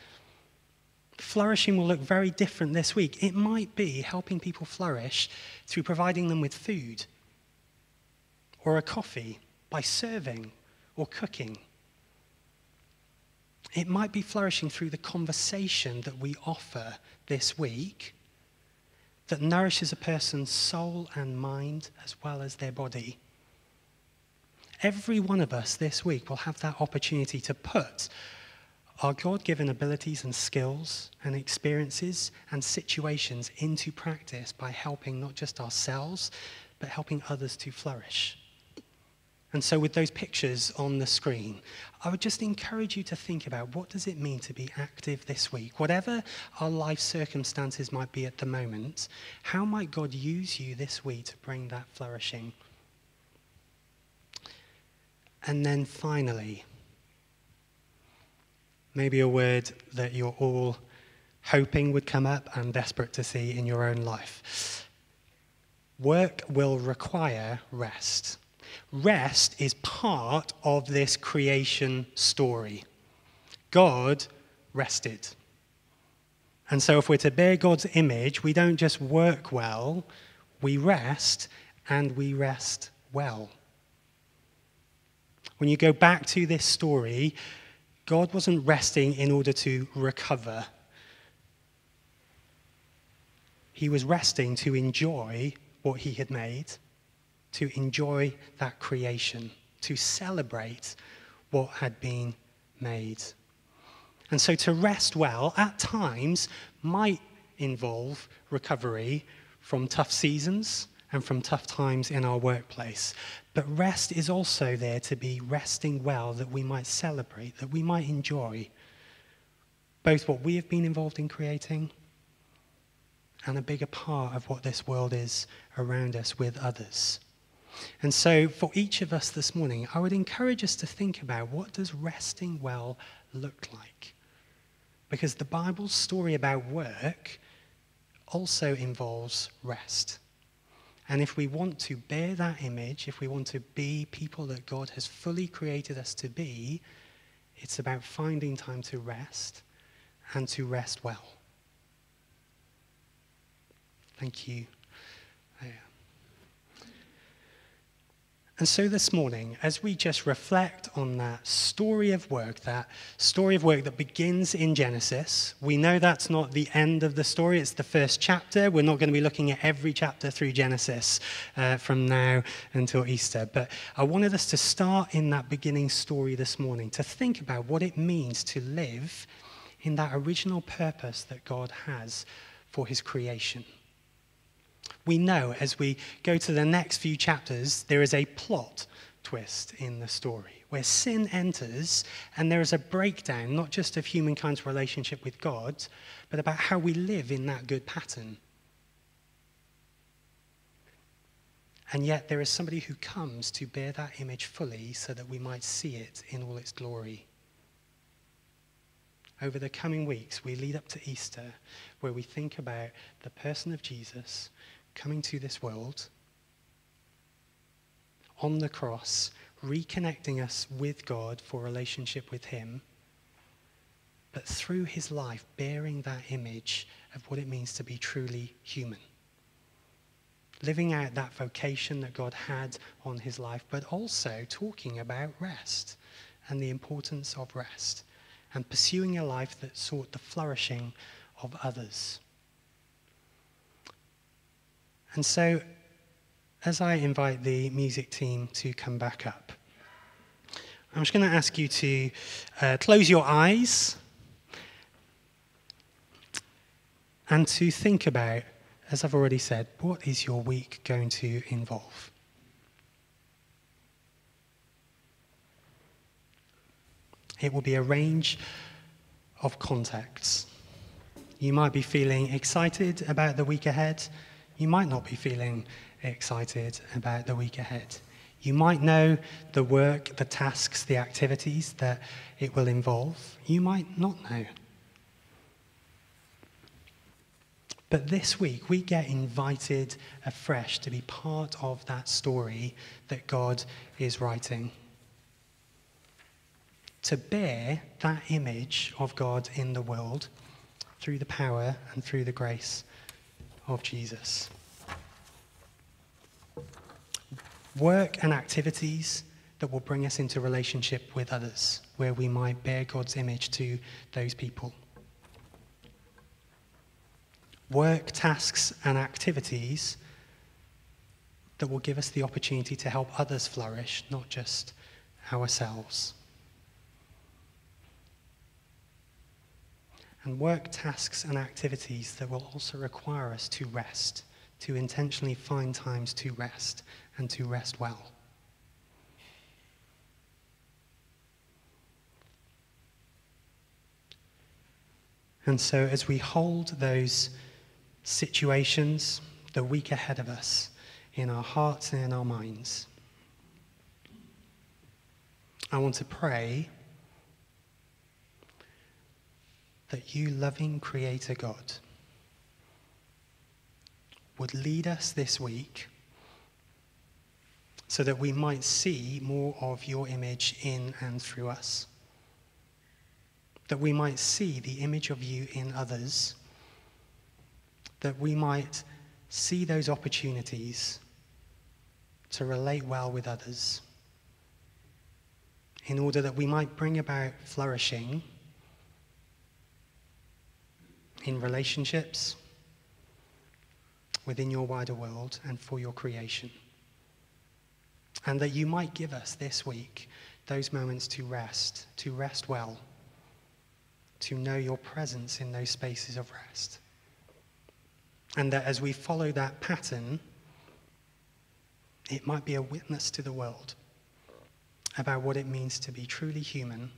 Flourishing will look very different this week. It might be helping people flourish through providing them with food or a coffee, by serving or cooking. It might be flourishing through the conversation that we offer this week that nourishes a person's soul and mind as well as their body. Every one of us this week will have that opportunity to put our God given abilities and skills and experiences and situations into practice by helping not just ourselves, but helping others to flourish. And so with those pictures on the screen, I would just encourage you to think about what does it mean to be active this week? Whatever our life circumstances might be at the moment, how might God use you this week to bring that flourishing? And then finally, maybe a word that you're all hoping would come up and desperate to see in your own life. Work will require rest. Rest is part of this creation story. God rested. And so, if we're to bear God's image, we don't just work well, we rest, and we rest well. When you go back to this story, God wasn't resting in order to recover. He was resting to enjoy what he had made, to enjoy that creation, to celebrate what had been made. And so to rest well at times might involve recovery from tough seasons and from tough times in our workplace. But rest is also there to be resting well that we might celebrate, that we might enjoy both what we have been involved in creating and a bigger part of what this world is around us with others. And so for each of us this morning, I would encourage us to think about what does resting well look like? Because the Bible's story about work also involves rest. And if we want to bear that image, if we want to be people that God has fully created us to be, it's about finding time to rest and to rest well. Thank you. And so this morning, as we just reflect on that story of work, that story of work that begins in Genesis, we know that's not the end of the story, it's the first chapter. We're not going to be looking at every chapter through Genesis uh, from now until Easter. But I wanted us to start in that beginning story this morning, to think about what it means to live in that original purpose that God has for his creation we know as we go to the next few chapters, there is a plot twist in the story where sin enters and there is a breakdown, not just of humankind's relationship with God, but about how we live in that good pattern. And yet there is somebody who comes to bear that image fully so that we might see it in all its glory. Over the coming weeks, we lead up to Easter, where we think about the person of Jesus coming to this world on the cross, reconnecting us with God for relationship with Him, but through His life, bearing that image of what it means to be truly human. Living out that vocation that God had on His life, but also talking about rest and the importance of rest and pursuing a life that sought the flourishing of others. And so, as I invite the music team to come back up, I'm just going to ask you to uh, close your eyes and to think about, as I've already said, what is your week going to involve? It will be a range of contexts. You might be feeling excited about the week ahead. You might not be feeling excited about the week ahead. You might know the work, the tasks, the activities that it will involve. You might not know. But this week, we get invited afresh to be part of that story that God is writing. To bear that image of God in the world through the power and through the grace of Jesus. Work and activities that will bring us into relationship with others, where we might bear God's image to those people. Work, tasks, and activities that will give us the opportunity to help others flourish, not just ourselves. And work tasks and activities that will also require us to rest, to intentionally find times to rest and to rest well. And so, as we hold those situations, the week ahead of us, in our hearts and in our minds, I want to pray that you, loving Creator God, would lead us this week so that we might see more of your image in and through us. That we might see the image of you in others. That we might see those opportunities to relate well with others. In order that we might bring about flourishing in relationships, within your wider world, and for your creation. And that you might give us this week those moments to rest, to rest well, to know your presence in those spaces of rest. And that as we follow that pattern, it might be a witness to the world about what it means to be truly human,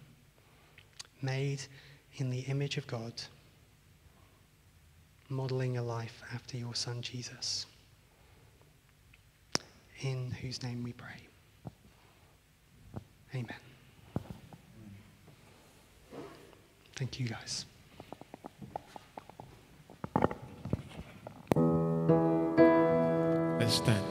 made in the image of God modeling a life after your Son Jesus, in whose name we pray. Amen. Thank you, guys. Let's stand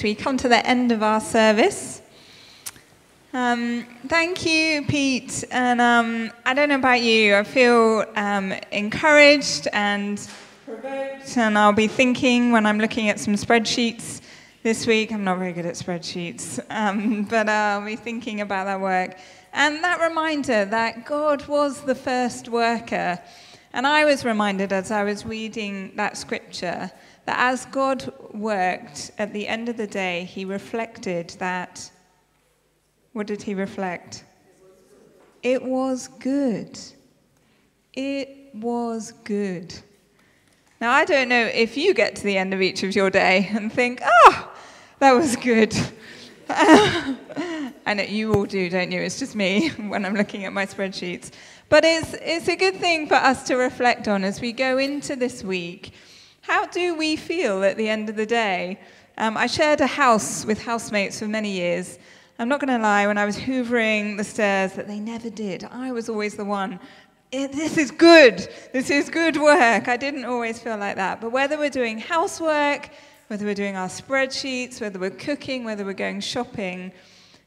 as we come to the end of our service? Um, thank you, Pete. And um, I don't know about you, I feel um, encouraged and provoked, and I'll be thinking when I'm looking at some spreadsheets this week. I'm not very good at spreadsheets, um, but I'll be thinking about that work. And that reminder that God was the first worker. And I was reminded as I was reading that scripture that as God worked, at the end of the day, he reflected that. What did he reflect? It was good. It was good. Now, I don't know if you get to the end of each of your day and think, oh, that was good. and you all do, don't you? It's just me when I'm looking at my spreadsheets. But it's, it's a good thing for us to reflect on as we go into this week. How do we feel at the end of the day? Um, I shared a house with housemates for many years. I'm not going to lie, when I was hoovering the stairs, that they never did. I was always the one. "Eh, This is good. This is good work. I didn't always feel like that. But whether we're doing housework, whether we're doing our spreadsheets, whether we're cooking, whether we're going shopping,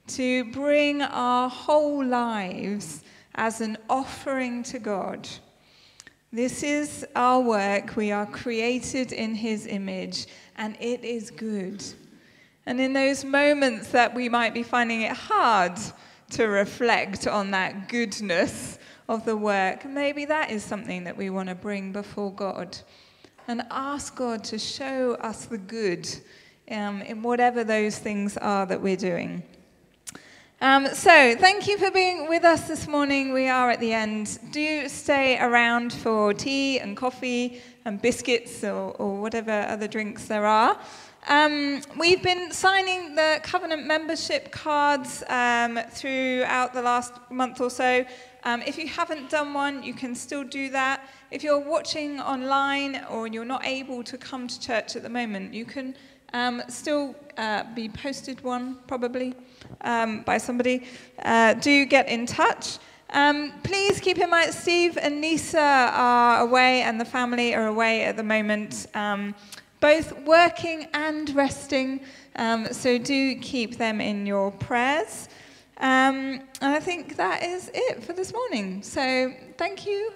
to bring our whole lives as an offering to God. This is our work. We are created in His image, and it is good. And in those moments that we might be finding it hard to reflect on that goodness of the work, maybe that is something that we want to bring before God and ask God to show us the good um, in whatever those things are that we're doing. Um, so, thank you for being with us this morning. We are at the end. Do stay around for tea and coffee and biscuits or, or whatever other drinks there are. Um, we've been signing the covenant membership cards um, throughout the last month or so. Um, if you haven't done one, you can still do that. If you're watching online or you're not able to come to church at the moment, you can um, still uh, be posted one probably um, by somebody. Uh, do get in touch. Um, please keep in mind Steve and Nisa are away and the family are away at the moment, um, both working and resting. Um, so do keep them in your prayers. Um, and I think that is it for this morning. So thank you,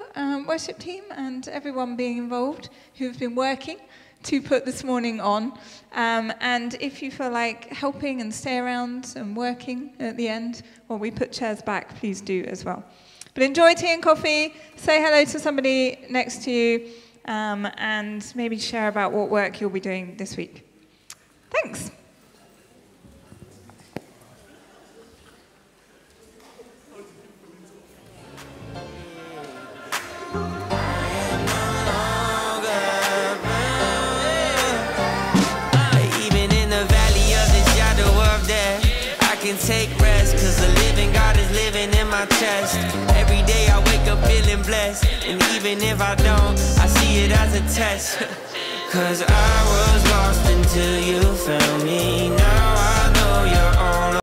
worship team, and everyone being involved who've been working to put this morning on. Um, and if you feel like helping and stay around and working at the end while we put chairs back, please do as well. But enjoy tea and coffee. Say hello to somebody next to you, um, and maybe share about what work you'll be doing this week. Thanks. Can take rest. Cause the living God is living in my chest. Every day I wake up feeling blessed. And even if I don't, I see it as a test. Cause I was lost until you found me. Now I know you're all